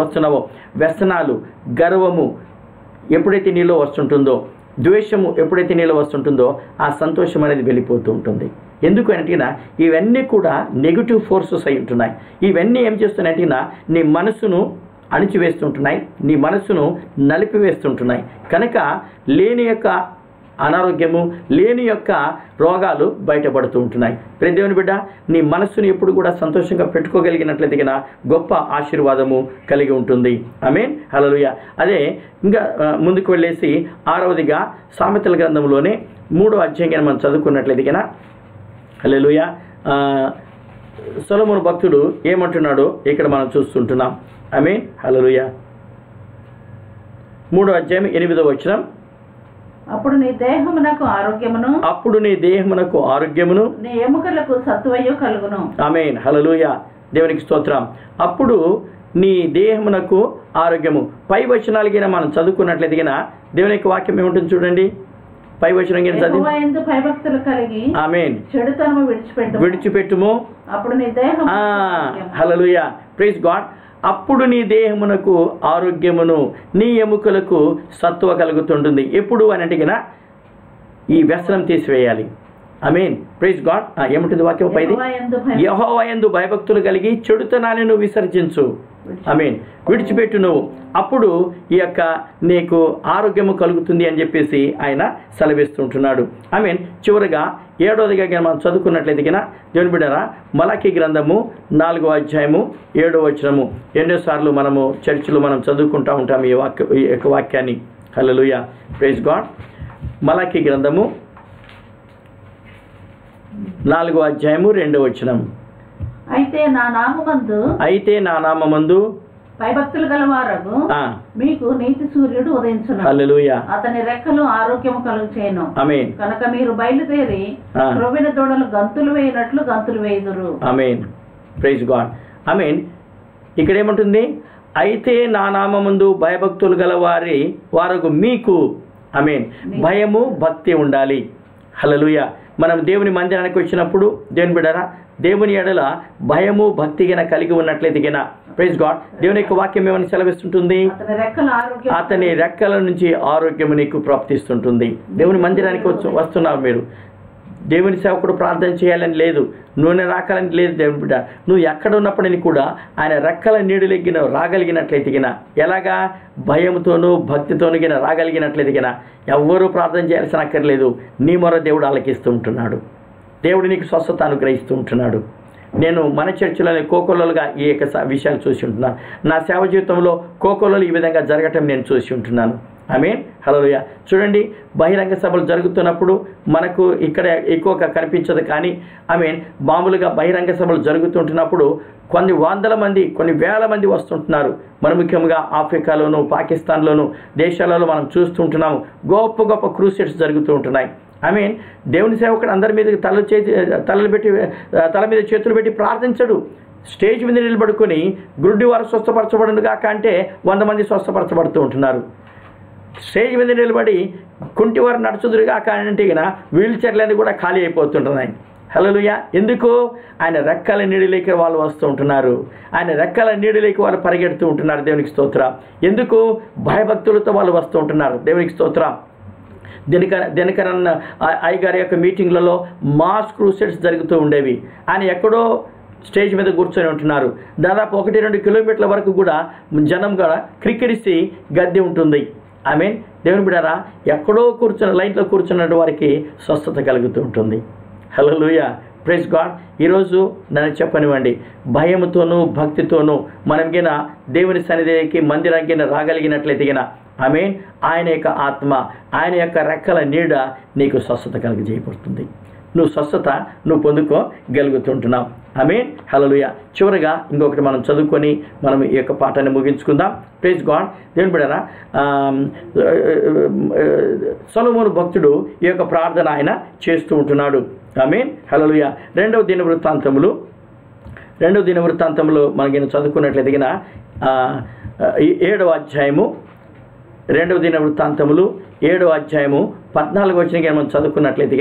వస్తున్నావో వ్యసనాలు గర్వము ఎప్పుడైతే నీలో వస్తుంటుందో ద్వేషము ఎప్పుడైతే నీలో వస్తుంటుందో ఆ సంతోషం అనేది వెళ్ళిపోతూ ఉంటుంది. ఎందుకు అంటేనా ఇవన్నీ కూడా నెగిటివ్ ఫోర్సెస్ అయి ఉంటున్నాయి. ఇవన్నీ ఏం చేస్తున్నాయంటే నీ మనసును అణిచివేస్తుంటున్నాయి. నీ మనస్సును నలిపివేస్తుంటున్నాయి. కనుక లేని యొక్క అనారోగ్యము లేని యొక్క రోగాలు బయటపడుతూ ఉంటున్నాయి ప్రియ దేవుని బిడ్డ నీ మనస్సును ఎప్పుడు కూడా సంతోషంగా పెట్టుకోగలిగినట్లయితే గిన గొప్ప ఆశీర్వాదము కలిగి ఉంటుంది. మీన్ హలలుయ అదే ఇంకా ముందుకు వెళ్ళేసి ఆరవదిగా సామెతల గ్రంథంలోనే మూడో అధ్యాయంగా మనం చదువుకున్నట్లయితే గిన హలలుయ సొలమును భక్తుడు ఏమంటున్నాడో ఇక్కడ మనం చూస్తుంటున్నాం. ఐ మీన్ హల్లెలూయా మూడో అధ్యాయం ఎనిమిదో వచనం. అప్పుడు నీ దేహమునకు ఆరోగ్యమును అప్పుడు నీ దేహమునకు ఆరోగ్యమును. నీ ఎముకలకు సత్వయు కలుగును. ఆమెన్ హల్లెలూయా దేవునికి స్తోత్రం. అప్పుడు నీ దేహమునకు ఆరోగ్యము. పై వచనాలకిన మనం చదువుకున్నట్లయితే గిన దేవుని యొక్క వాక్యం ఏముంటుంది చూడండి? పై వచనం చదివి. భయభక్తులు కలిగి ఆమెన్ చెడుతనము విడిచిపెట్టు విడిచిపెట్టుము. అప్పుడు నీ దేహం హలలుయ ప్రైజ్ గాడ్ అప్పుడు నీ దేహమునకు ఆరోగ్యమును నీ ఎముకలకు సత్వ కలుగుతుంటుంది. ఎప్పుడు అని అంటే ఈ వ్యసనం తీసివేయాలి. ఐ మీన్ ప్రైజ్ గాడ్ ఏముంటుంది వాక్యం పైది? యహోవయందు భయభక్తులు. కలిగి చెడుతనాన్ని నువ్వు విసర్జించు. ఐ మీన్ విడిచిపెట్టు నువ్వు. అప్పుడు ఈ యొక్క నీకు ఆరోగ్యము కలుగుతుంది అని చెప్పేసి ఆయన సెలవిస్తుంటున్నాడు. ఐ మీన్ చివరిగా ఏడోదిగా దగ్గర మనం చదువుకున్నట్లయితే గిన దేవుని బిడ్డరా మలకి గ్రంథము నాలుగో అధ్యాయము ఏడో వచనము. ఎన్నోసార్లు మనము చర్చిలో మనం చదువుకుంటా ఉంటాము ఈ వాక్య ఈ యొక్క వాక్యాన్ని. హలలుయ ప్రైజ్ గాడ్ మలకి గ్రంథము నాలుగో అధ్యాయము రెండో వచనం అయితే నా నామమందు అయితే నా నామమందు భయభక్తులు గలవారగు. మీకు నీతి సూర్యుడు ఉదయించును. అతని రెక్కలు ఆరోగ్యము కలుగు చేయను కనుక మీరు బయలుదేరి. క్రొవ్విన దూడలు గంతులు వేయినట్లు గంతులు వేయుదురు. ఆమేన్. Praise God. ఆమేన్. ఇక్కడ ఏముంటుంది అయితే నా నామమందు భయభక్తులు గల వారి వారకు మీకు. ఆమేన్. భయము భక్తి ఉండాలి. హల్లెలూయా. మనం దేవుని మందిరానికి వచ్చినప్పుడు దేవుని బిడరా దేవుని ఎడల భయము భక్తి గిన కలిగి ఉన్నట్లయితే గిన. ప్రైజ్ గాడ్ దేవుని యొక్క వాక్యం ఏమని సెలవిస్తుంటుంది? అతని రెక్కల నుంచి ఆరోగ్యము నీకు ప్రాప్తిస్తుంటుంది. దేవుని మందిరానికి వచ్చు వస్తున్నావు మీరు. దేవుని సేవకుడు ప్రార్థన చేయాలని లేదు నూనె రాకాలని లేదు దేవుని బిడ్డ. నువ్వు ఎక్కడ ఉన్నప్పటిని కూడా ఆయన రెక్కల నీడులెగ్గిన రాగలిగినట్లయితే గిన. ఎలాగా? భయంతోనూ భక్తితోనూ గిన రాగలిగినట్లయితే గిన. ఎవ్వరూ ప్రార్థన చేయాల్సిన అక్కర్లేదు. నీ మొర దేవుడు ఆలకిస్తూ ఉంటున్నాడు దేవుడు నీకు స్వస్థత అనుగ్రహిస్తూ ఉంటున్నాడు నేను మన చర్చిలోని కోకొల్లలుగా ఈ యొక్క స- విషయాలు చూసి ఉంటున్నాను. నా సేవ జీవితంలో కోకొల్లలు ఈ విధంగా జరగటం నేను చూసి ఉంటున్నాను. ఆమె హలోయ చూడండి బహిరంగ సభలు జరుగుతున్నప్పుడు మనకు ఇక్కడ ఎక్కువగా కనిపించదు కానీ ఐ మీన్ మామూలుగా బహిరంగ సభలు జరుగుతుంటున్నప్పుడు కొన్ని వందల మంది కొన్ని వేల మంది వస్తుంటున్నారు. మరి ముఖ్యంగా ఆఫ్రికాలోను పాకిస్తాన్లోను దేశాలలో మనం చూస్తుంటున్నాము. గొప్ప గొప్ప క్రూసెట్స్ జరుగుతూ ఉంటున్నాయి. ఐ మీన్ దేవుని సేవకుడు అందరి మీద తల చేతి తలలు పెట్టి తల మీద చేతులు పెట్టి ప్రార్థించడు. స్టేజ్ మీద నిలబడుకొని గుడ్డి వారు స్వస్థపరచబడుగా కంటే అంటే వంద మంది స్వస్థపరచబడుతూ ఉంటున్నారు. స్టేజ్ మీద నిలబడి కుంటి వారు నడుచుదురు కానీ అంటే వీల్ చైర్లన్నీ కూడా ఖాళీ అయిపోతుంటున్నాయి హలోయ ఎందుకు? ఆయన రెక్కల నీడిలోకి వాళ్ళు వస్తూ ఉంటున్నారు. ఆయన రెక్కల నీడిలోకి వాళ్ళు పరిగెడుతూ ఉంటున్నారు దేవునికి స్తోత్ర. ఎందుకు? భయభక్తులతో వాళ్ళు వస్తూ ఉంటున్నారు దేవునికి స్తోత్రం. దినకర దినకరన్ అయ్యగారి యొక్క మీటింగ్లలో మాస్ క్రూసెట్స్ జరుగుతూ ఉండేవి. ఆయన ఎక్కడో స్టేజ్ మీద కూర్చొని ఉంటున్నారు. దాదాపు ఒకటి రెండు కిలోమీటర్ల వరకు కూడా జనం కూడా క్రిక్కిరిసి గద్దె ఉంటుంది. ఐ మీన్ దేవుని బిడారా ఎక్కడో కూర్చున్న లైన్లో కూర్చున్న వారికి స్వస్థత కలుగుతూ ఉంటుంది. హలో లూయ ప్రైజ్ గాడ్ ఈరోజు నన్ను చెప్పనివ్వండి. భయంతోనూ భక్తితోనూ మనం గిన దేవుని సన్నిధికి మందిరానికి రాగలిగినట్లయితే గిన మీన్ ఆయన యొక్క ఆత్మ ఆయన యొక్క రెక్కల నీడ నీకు స్వస్థత కలిగజేయబడుతుంది. నువ్వు స్వస్థత నువ్వు పొందుకోగలుగుతుంటున్నావు. మీన్ హలలుయ చివరిగా ఇంకొకటి మనం చదువుకొని మనం ఈ యొక్క పాఠాన్ని ముగించుకుందాం. ప్రైజ్ గాడ్ దేవుని బిడరా సొలమోను భక్తుడు ఈ యొక్క ప్రార్థన ఆయన చేస్తూ ఉంటున్నాడు. మీన్ హలలుయ రెండవ దిన వృత్తాంతములు రెండవ దిన వృత్తాంతంలో మనకి చదువుకున్నట్లయితే ఏడవ అధ్యాయము రెండవ దిన వృత్తాంతములు ఏడవ అధ్యాయము పద్నాలుగు వచ్చిన మనం చదువుకున్నట్లయితే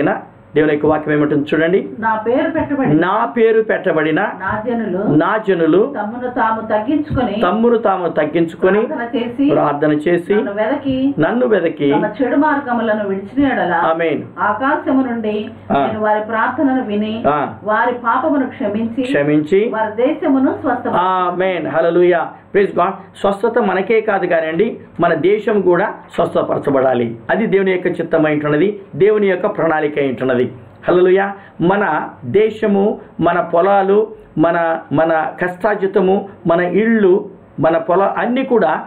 దేవుని యొక్క వాక్యం ఏమంటుంది చూడండి. నా పేరు పెట్టబడి నా పేరు పెట్టబడిన నా జనులు నా జనులు తమను తాము తగ్గించుకొని తమ్మును తాము తగ్గించుకొని ప్రార్థన చేసి ప్రార్థన చేసి నన్ను వెదకి నన్ను వెదకి చెడు మార్గములను విడిచిన ఆమెన్. ఆకాశము నుండి. నేను వారి ప్రార్థనను విని వారి పాపమును క్షమించి క్షమించి వారి దేశమును స్వస్థ ఆమెన్. హల్లెలూయా. ప్లీజ్ గాడ్ స్వస్థత మనకే కాదు కానివ్వండి మన దేశం కూడా స్వస్థపరచబడాలి. అది దేవుని యొక్క చిత్తం ఉంటున్నది దేవుని యొక్క ప్రణాళిక అయి ఉంటున్నది. మన దేశము మన పొలాలు మన మన కష్టాజితము మన ఇళ్ళు మన పొల అన్నీ కూడా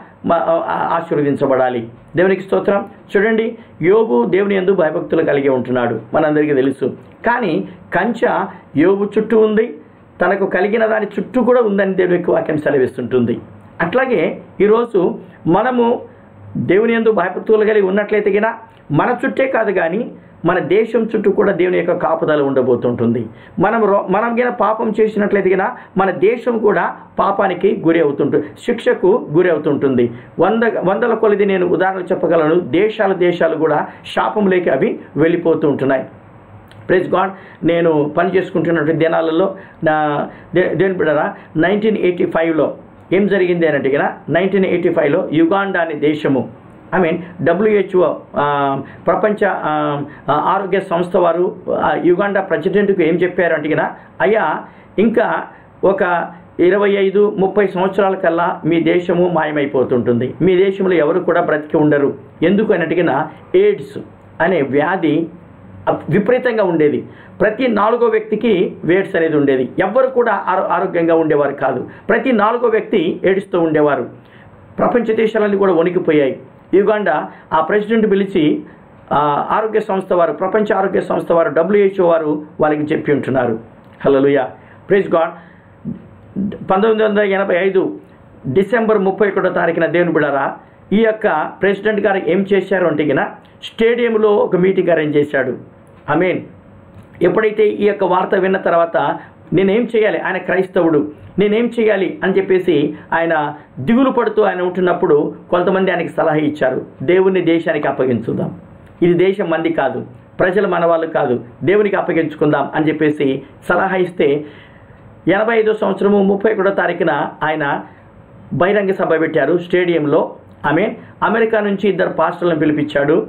ఆశీర్వదించబడాలి. దేవునికి స్తోత్రం. చూడండి యోబు దేవుని ఎందు భయభక్తులు కలిగి ఉంటున్నాడు. మనందరికీ తెలుసు. కానీ కంచ యోబు చుట్టూ ఉంది. తనకు కలిగిన దాని చుట్టూ కూడా ఉందని దేవుని యొక్క వాక్యం సెలవిస్తుంటుంది. అట్లాగే ఈరోజు మనము దేవుని ఎందు భయభక్తులు కలిగి ఉన్నట్లయితే గిన మన చుట్టే కాదు కానీ మన దేశం చుట్టూ కూడా దేవుని యొక్క కాపుదల ఉండబోతుంటుంది. మనం రో మనం గిన పాపం చేసినట్లయితే గిన మన దేశం కూడా పాపానికి గురి అవుతుంటుంది శిక్షకు గురి అవుతుంటుంది. వంద వందల కొలది నేను ఉదాహరణలు చెప్పగలను. దేశాల దేశాలు కూడా శాపంలోకి అవి వెళ్ళిపోతూ ఉంటున్నాయి ప్రైజ్ గాడ్ నేను పని చేసుకుంటున్నటువంటి దినాలలో నా దే- దేని బిడ్డరా నైన్టీన్ ఎయిటీ ఫైవ్లో ఏం జరిగింది అని అంటే నైన్టీన్ ఎయిటీ ఫైవ్లో యుగాండా అనే దేశము ఐ మీన్ డబ్ల్యూహెచ్ఓ ప్రపంచ ఆరోగ్య సంస్థ వారు యుగాండా ప్రెసిడెంట్కు ఏం చెప్పారు అంటే అయ్యా ఇంకా ఒక ఇరవై ఐదు ముప్పై సంవత్సరాల కల్లా మీ దేశము మాయమైపోతుంటుంది. మీ దేశంలో ఎవరు కూడా బ్రతికి ఉండరు. ఎందుకు అని అడిగిన ఎయిడ్స్ అనే వ్యాధి విపరీతంగా ఉండేది. ప్రతి నాలుగో వ్యక్తికి వేడ్స్ అనేది ఉండేది. ఎవ్వరు కూడా ఆరో ఆరోగ్యంగా ఉండేవారు కాదు. ప్రతి నాలుగో వ్యక్తి ఏడుస్తూ ఉండేవారు. ప్రపంచ దేశాలన్నీ కూడా వణికిపోయాయి. యుగాండా ఆ ప్రెసిడెంట్ పిలిచి ఆరోగ్య సంస్థ వారు ప్రపంచ ఆరోగ్య సంస్థ వారు డబ్ల్యూహెచ్ఓ వారు వాళ్ళకి చెప్పి ఉంటున్నారు. హలోయ ప్రైజ్ గాడ్ పంతొమ్మిది వందల ఎనభై ఐదు డిసెంబర్ ముప్పై ఒకటో తారీఖున దేవుని బిడారా ఈ యొక్క ప్రెసిడెంట్ గారు ఏం చేశారు అంటే స్టేడియంలో ఒక మీటింగ్ అరేంజ్ చేశాడు. ఐ మీన్ ఎప్పుడైతే ఈ యొక్క వార్త విన్న తర్వాత నేనేం చేయాలి? ఆయన క్రైస్తవుడు. నేనేం చేయాలి? అని చెప్పేసి ఆయన దిగులు పడుతూ ఆయన ఉంటున్నప్పుడు కొంతమంది ఆయనకి సలహా ఇచ్చారు. దేవుని దేశానికి అప్పగించుదాం. ఇది దేశం మంది కాదు. ప్రజలు మన వాళ్ళు కాదు. దేవునికి అప్పగించుకుందాం అని చెప్పేసి సలహా ఇస్తే ఎనభై ఐదో సంవత్సరము ముప్పై ఒకటో తారీఖున ఆయన బహిరంగ సభ పెట్టారు. స్టేడియంలో ఆమె అమెరికా నుంచి ఇద్దరు పాస్టర్లను పిలిపించాడు.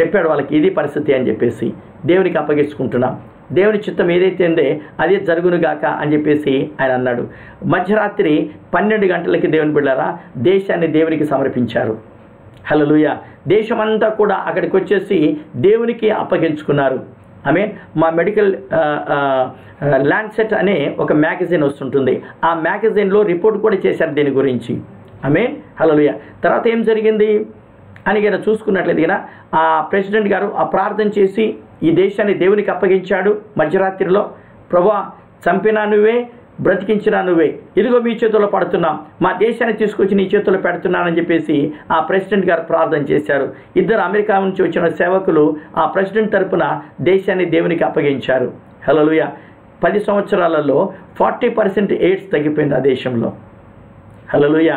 చెప్పాడు వాళ్ళకి ఇది పరిస్థితి అని చెప్పేసి దేవునికి అప్పగించుకుంటున్నాం. దేవుని చిత్తం ఏదైతే ఉందే అదే జరుగునుగాక అని చెప్పేసి ఆయన అన్నాడు. మధ్యరాత్రి పన్నెండు గంటలకి దేవుని బిళ్ళారా దేశాన్ని దేవునికి సమర్పించారు. హల్లెలూయ. దేశమంతా కూడా అక్కడికి వచ్చేసి దేవునికి అప్పగించుకున్నారు. ఐ మీన్ మా మెడికల్ ల్యాండ్సెట్ అనే ఒక మ్యాగజైన్ వస్తుంటుంది. ఆ మ్యాగజైన్లో రిపోర్ట్ కూడా చేశారు దీని గురించి. ఆమె మీన్ తర్వాత ఏం జరిగింది? అని కనుక చూసుకున్నట్లయితే కనుక ఆ ప్రెసిడెంట్ గారు ఆ ప్రార్థన చేసి ఈ దేశాన్ని దేవునికి అప్పగించాడు మధ్యరాత్రిలో. ప్రభా చంపినా నువ్వే బ్రతికించినా నువ్వే. ఇదిగో మీ చేతుల్లో పడుతున్నాం. మా దేశాన్ని తీసుకొచ్చి నీ చేతుల్లో పెడుతున్నానని చెప్పేసి ఆ ప్రెసిడెంట్ గారు ప్రార్థన చేశారు. ఇద్దరు అమెరికా నుంచి వచ్చిన సేవకులు ఆ ప్రెసిడెంట్ తరపున దేశాన్ని దేవునికి అప్పగించారు. హలోయ పది సంవత్సరాలలో ఫార్టీ పర్సెంట్ ఎయిడ్స్ తగ్గిపోయింది ఆ దేశంలో. హలోయ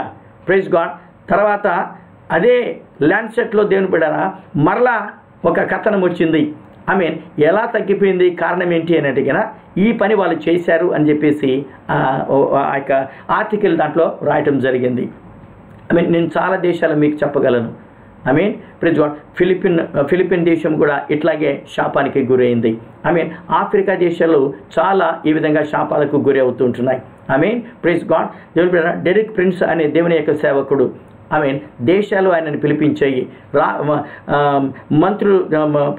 ప్రైజ్ గాడ్ తర్వాత అదే ల్యాండ్సెట్లో దేవుని బిడ్డారా మరలా ఒక కథనం వచ్చింది. ఐ మీన్ ఎలా తగ్గిపోయింది కారణం ఏంటి అని అడిగిన ఈ పని వాళ్ళు చేశారు అని చెప్పేసి ఆ ఆ యొక్క ఆర్టికల్ దాంట్లో రాయటం జరిగింది. ఐ మీన్ నేను చాలా దేశాలు మీకు చెప్పగలను. I mean praise Philippine Philippine దేశం కూడా ఇట్లాగే శాపానికి గురైంది. ఐ మీన్ ఆఫ్రికా దేశాలు చాలా ఈ విధంగా శాపాలకు గురి అవుతుంటున్నాయి. ఐ మీన్ ప్రైజ్ గాడ్ దేవుని డెరిక్ ప్రిన్స్ అనే దేవుని యొక్క సేవకుడు ఐ మీన్ దేశాలు ఆయనని పిలిపించాయి. రా మంత్రులు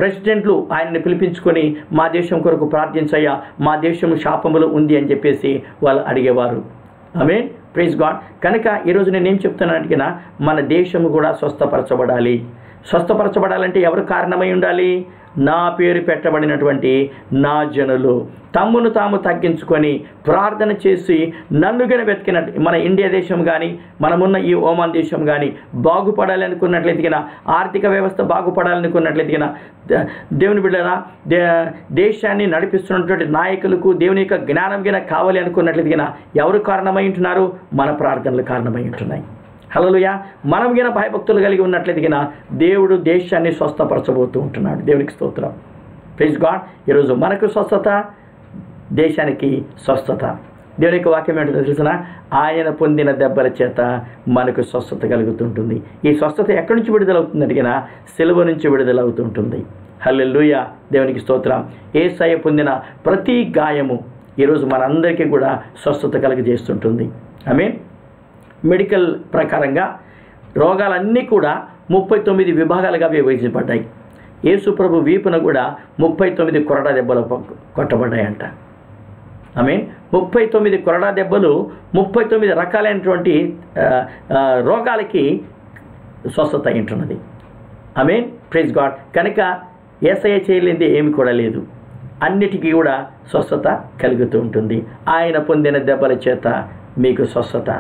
ప్రెసిడెంట్లు ఆయనని పిలిపించుకొని మా దేశం కొరకు ప్రార్థించయ్యా మా దేశం శాపములు ఉంది అని చెప్పేసి వాళ్ళు అడిగేవారు. ఐ మీన్ ప్రైజ్ గాడ్ కనుక ఈరోజు నేను ఏం చెప్తున్నాను మన దేశము కూడా స్వస్థపరచబడాలి. స్వస్థపరచబడాలంటే ఎవరు కారణమై ఉండాలి? నా పేరు పెట్టబడినటువంటి నా జనులు. తమ్మును తాము తగ్గించుకొని ప్రార్థన చేసి నన్నుగా వెతికినట్టు మన ఇండియా దేశం కానీ మనమున్న ఈ ఓమాన్ దేశం కానీ బాగుపడాలి అనుకున్నట్లయితే ఆర్థిక వ్యవస్థ బాగుపడాలనుకున్నట్లయితే దేవుని బిడ్డరా దే దేశాన్ని నడిపిస్తున్నటువంటి నాయకులకు దేవుని యొక్క జ్ఞానం గిన కావాలి అనుకున్నట్లయితే ఎవరు కారణమై ఉంటున్నారు? మన ప్రార్థనలు కారణమై ఉంటున్నాయి. హలోలుయ మనం గిన భయభక్తులు కలిగి ఉన్నట్లయితే గిన దేవుడు దేశాన్ని స్వస్థపరచబోతూ ఉంటున్నాడు. దేవునికి స్తోత్రం. ప్లీజ్ గాడ్ ఈరోజు మనకు స్వస్థత దేశానికి స్వస్థత. దేవుని యొక్క వాక్యం ఏంటో తెలిసిన? ఆయన పొందిన దెబ్బల చేత మనకు స్వస్థత కలుగుతుంటుంది. ఈ స్వస్థత ఎక్కడి నుంచి విడుదలవుతుంది అడిగినా సెలవు నుంచి విడుదలవుతుంటుంది. హల్లెల్లుయ దేవునికి స్తోత్రం. ఏసయ పొందిన ప్రతి గాయము ఈరోజు మనందరికీ కూడా స్వస్థత కలుగజేస్తుంటుంది. ఐ మీన్ మెడికల్ ప్రకారంగా రోగాలన్నీ కూడా ముప్పై తొమ్మిది విభాగాలుగా విభజించబడ్డాయి. యేసుప్రభు వీపున కూడా ముప్పై తొమ్మిది కొరడా దెబ్బలు కొట్టబడ్డాయంట. ఐ మీన్ ముప్పై తొమ్మిది కొరడా దెబ్బలు ముప్పై తొమ్మిది రకాలైనటువంటి రోగాలకి స్వస్థత అయింటున్నది. I mean praise God. కనుక ఏసఐ చేయలేనిది ఏమి కూడా లేదు. అన్నిటికీ కూడా స్వస్థత కలుగుతూ ఉంటుంది. ఆయన పొందిన దెబ్బల చేత మీకు స్వస్థత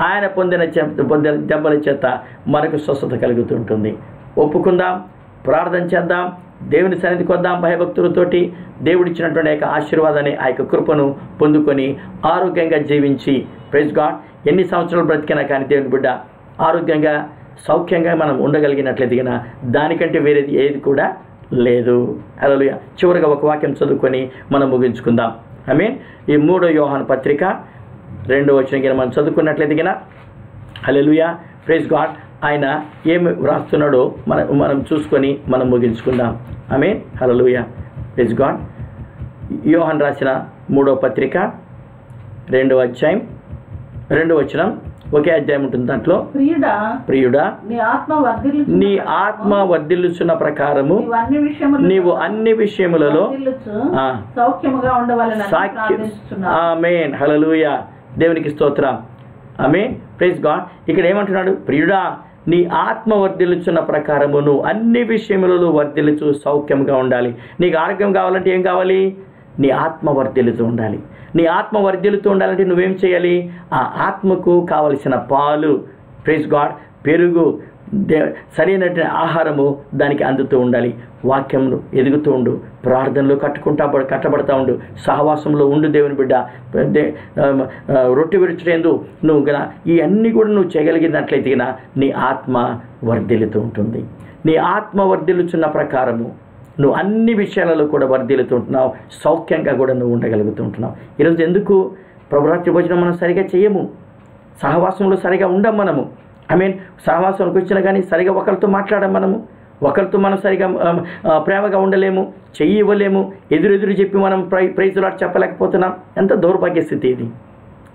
ఆయన పొందిన చే- పొందిన దెబ్బల చేత మనకు స్వస్థత కలుగుతుంటుంది. ఒప్పుకుందాం ప్రార్థన చేద్దాం దేవుని సన్నిధికి వద్దాం భయభక్తులతోటి దేవుడిచ్చినటువంటి యొక్క ఆశీర్వాదాన్ని ఆ యొక్క కృపను పొందుకొని ఆరోగ్యంగా జీవించి ప్రైజ్ గాడ్ ఎన్ని సంవత్సరాలు బ్రతికినా కానీ దేవుని బిడ్డ ఆరోగ్యంగా సౌఖ్యంగా మనం ఉండగలిగినట్లయితే దానికంటే వేరేది ఏది కూడా లేదు. హల్లెలూయా చివరిగా ఒక వాక్యం చదువుకొని మనం ముగించుకుందాం. ఐ మీన్ ఈ మూడో యోహాన్ పత్రిక రెండో వచ్చిన గిన మనం చదువుకున్నట్లయితే గిన హల్లెలూయా ప్రైజ్ గాడ్. ఆయన ఏమి వ్రాస్తున్నాడో మనం మనం చూసుకొని మనం ముగించుకుందాం. I mean hallelujah. Praise God. యోహాన్ రాసిన మూడో పత్రిక రెండో అధ్యాయం రెండో వచనం ఒకే అధ్యాయం ఉంటుంది దాంట్లో. ప్రియుడా నీ ఆత్మ వర్ధిల్లుచున్న ప్రకారము నీవు అన్ని విషయములలో సౌఖ్యముగా ఉండవాలని సాక్ష్య ఆమెన్. హలలుయ దేవునికి స్తోత్రం. ఆమె ప్రైజ్ గాడ్ ఇక్కడ ఏమంటున్నాడు? ప్రియుడా నీ ఆత్మ వర్ధిల్చున్న ప్రకారము నువ్వు అన్ని విషయములలో వర్ధిల్చు సౌఖ్యంగా ఉండాలి. నీకు ఆరోగ్యం కావాలంటే ఏం కావాలి? నీ ఆత్మ వర్ధిల్లుతూ ఉండాలి. నీ ఆత్మ వర్ధిల్లుతూ ఉండాలంటే నువ్వేం చేయాలి? ఆ ఆత్మకు కావలసిన పాలు ప్రైజ్ గాడ్ పెరుగు సరైనటువంటి ఆహారము దానికి అందుతూ ఉండాలి. వాక్యములు ఎదుగుతూ ఉండు. ప్రార్థనలు కట్టుకుంటా కట్టబడతా ఉండు. సహవాసంలో ఉండు దేవుని బిడ్డ. రొట్టె విరుచుటేందు నువ్వు గన ఇవన్నీ కూడా నువ్వు చేయగలిగినట్లయితే గిన నీ ఆత్మ వర్ధిల్లుతూ ఉంటుంది. నీ ఆత్మ వర్ధిల్లుచున్న ప్రకారము నువ్వు అన్ని విషయాలలో కూడా వర్ధిల్లుతూ ఉంటున్నావు. సౌఖ్యంగా కూడా నువ్వు ఉండగలుగుతూ ఉంటున్నావు. ఈరోజు ఎందుకు? ప్రభురాత్రి భోజనం మనం సరిగా చేయము సహవాసంలో సరిగా ఉండం మనము. ఐ మీన్ సహవాసంలోకి వచ్చినా కానీ సరిగా ఒకరితో మాట్లాడం మనము. ఒకరితో మనం సరిగా ప్రేమగా ఉండలేము. చెయ్యి ఇవ్వలేము. ఎదురెదురు చెప్పి మనం ప్రై ప్రైజ్ లాట్ చెప్పలేకపోతున్నాం. ఎంత దౌర్భాగ్య స్థితి ఇది.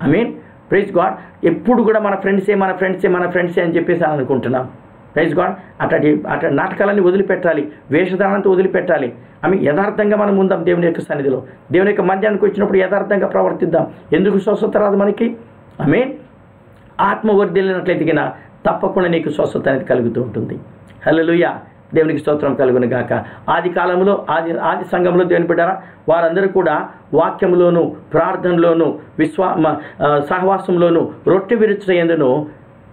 ఐ మీన్ ప్రైజ్ గాడ్ ఎప్పుడు కూడా మన ఫ్రెండ్సే మన ఫ్రెండ్సే మన ఫ్రెండ్సే అని చెప్పేసి అనుకుంటున్నాం. ప్రైజ్ గాడ్ అట్లాంటి అట్లా నాటకాలన్నీ వదిలిపెట్టాలి. వేషధారణంతో వదిలిపెట్టాలి. ఆమె యథార్థంగా మనం ఉందాం దేవుని యొక్క సన్నిధిలో. దేవుని యొక్క మధ్యానికి వచ్చినప్పుడు యథార్థంగా ప్రవర్తిద్దాం. ఎందుకు స్వస్థత రాదు మనకి? ఐ మీన్ ఆత్మ వర్ధిల్లినట్లయితే తప్పకుండా నీకు స్వస్థత అనేది కలుగుతూ ఉంటుంది. హల్లెలూయా. దేవునికి స్తోత్రం కలుగును గాక ఆది కాలంలో ఆది ఆది సంఘంలో దేవుని బిడ్డారా వారందరూ కూడా వాక్యంలోను ప్రార్థనలోను విశ్వా సహవాసంలోను రొట్టె విరుచుయందును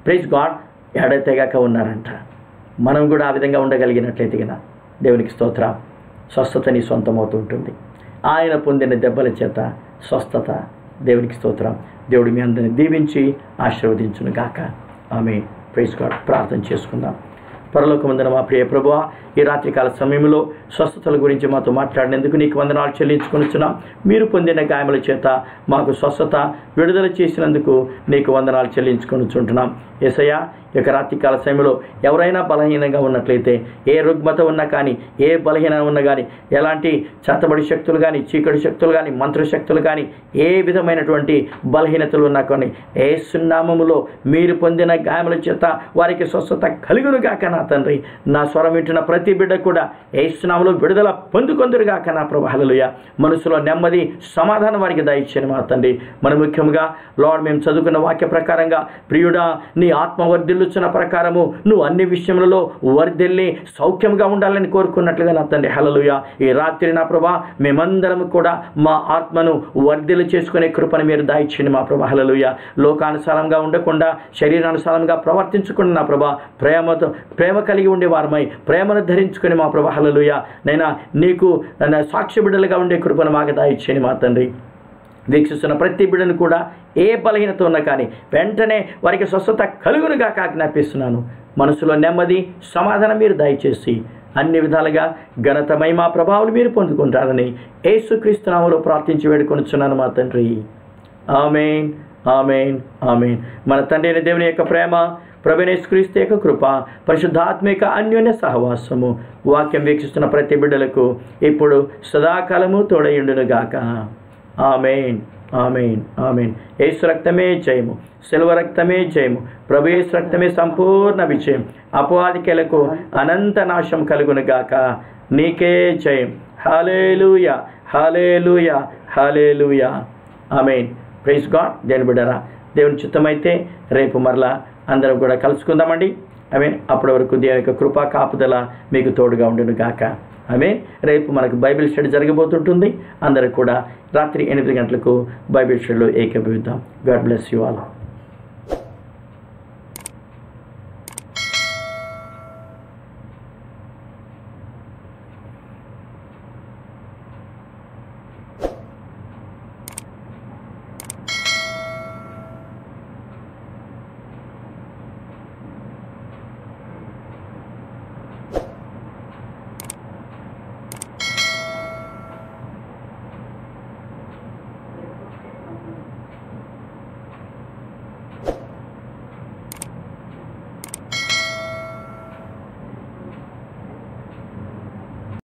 ప్రైజ్ గాడ్ ఎడతెగాక ఉన్నారంట. మనం కూడా ఆ విధంగా ఉండగలిగినట్లయితే కదా దేవునికి స్తోత్రం. స్వస్థత నీ సొంతమవుతూ ఉంటుంది. ఆయన పొందిన దెబ్బల చేత స్వస్థత దేవునికి స్తోత్రం. దేవుడు మీ అందరిని దీవించి ఆశీర్వదించును గాక ఆమె ప్రైజ్ గాడ్ ప్రార్థన చేసుకుందాం. పరలోకమందన మా ప్రియ ప్రభువా ఈ రాత్రికాల సమయంలో స్వస్థతల గురించి మాతో మాట్లాడినందుకు నీకు వందనాలు చెల్లించుకొనిచున్నాం. మీరు పొందిన గాయముల చేత మాకు స్వస్థత విడుదల చేసినందుకు నీకు వందనాలు చెల్లించుకొనిచుంటున్నాం. ఏసయ్య ఈ యొక్క రాత్రికాల సమయంలో ఎవరైనా బలహీనంగా ఉన్నట్లయితే ఏ రుగ్మత ఉన్నా కానీ ఏ బలహీన ఉన్నా కానీ ఎలాంటి చేతబడి శక్తులు కానీ చీకటి శక్తులు కానీ మంత్రశక్తులు కానీ ఏ విధమైనటువంటి బలహీనతలు ఉన్నా కానీ ఏ సున్నామములో మీరు పొందిన గాయముల చేత వారికి స్వస్థత కలుగునుగాక నా తండ్రి. నా స్వరం వింటున్న ప్రతి బిడ్డ కూడా ఏసునామలో విడుదల పొందుకొందురుగాక నా ప్రభు. మనసులో నెమ్మది సమాధానం వారికి దయచేయని మా తండ్రి. మన ముఖ్యంగా లార్డ్ మేము చదువుకున్న వాక్య ప్రకారంగా ప్రియుడా నీ ఆత్మ వర్ధిల్లుచున్న ప్రకారము నువ్వు అన్ని విషయములలో వర్ధిల్లి సౌఖ్యంగా ఉండాలని కోరుకున్నట్లుగా నా తండ్రి. హలలుయ ఈ రాత్రి నా ప్రభా మేమందరం కూడా మా ఆత్మను వర్ధిల్లు చేసుకునే కృపను మీరు దాయిచ్చింది మా ప్రభా. హలలుయ లోకానుసారంగా ఉండకుండా శరీరానుసారంగా ప్రవర్తించకుండా నా ప్రభా ప్రేమతో ప్రేమ కలిగి ఉండే వారమై ప్రేమను ధరించుకొని మా ప్రభా నైనా నీకు నా సాక్ష్య బిడ్డలుగా ఉండే కృపను మాకు దాయిచ్చేయండి మా తండ్రి. వీక్షిస్తున్న ప్రతి బిడ్డను కూడా ఏ బలహీనత ఉన్నా కానీ వెంటనే వారికి స్వస్థత కలుగునుగా కాజ్ఞాపిస్తున్నాను మనసులో నెమ్మది సమాధానం మీరు దయచేసి అన్ని విధాలుగా ఘనతమై మా ప్రభావాలు మీరు పొందుకుంటారని యేసుక్రీస్తునామలో ప్రార్థించి వేడుకొనుచున్నాను మా తండ్రి. Amen amen amen. మన తండ్రి అయిన దేవుని యొక్క ప్రేమ ప్రవీణేశ్వరిస్తే యొక్క కృప పరిశుద్ధాత్మిక అన్యోన్య సహవాసము. వాక్యం వీక్షిస్తున్న ప్రతి బిడ్డలకు ఇప్పుడు సదాకాలము తోడయుండును గాక ఆమెన్ ఆమెన్ ఆమెన్. యేసు రక్తమే జయము శిల్వ రక్తమే జయము ప్రభు ఏసు రక్తమే సంపూర్ణ విజయం. అపవాదికలకు అనంత నాశం కలుగును గాక నీకే జయం. Hallelujah hallelujah hallelujah. Amen. Praise God. దేని బిడ్డరా దేవుని చిత్తమైతే రేపు మరలా అందరం కూడా కలుసుకుందామండి. ఆమె అప్పటి వరకు దేవుని యొక్క కృపా కాపుదల మీకు తోడుగా ఉండును గాక. ఆమె రేపు మనకు బైబిల్ స్టడీ జరగబోతుంటుంది. అందరూ కూడా రాత్రి ఎనిమిది గంటలకు బైబిల్ స్టడీలో ఏకీభవిద్దాం. God bless you all.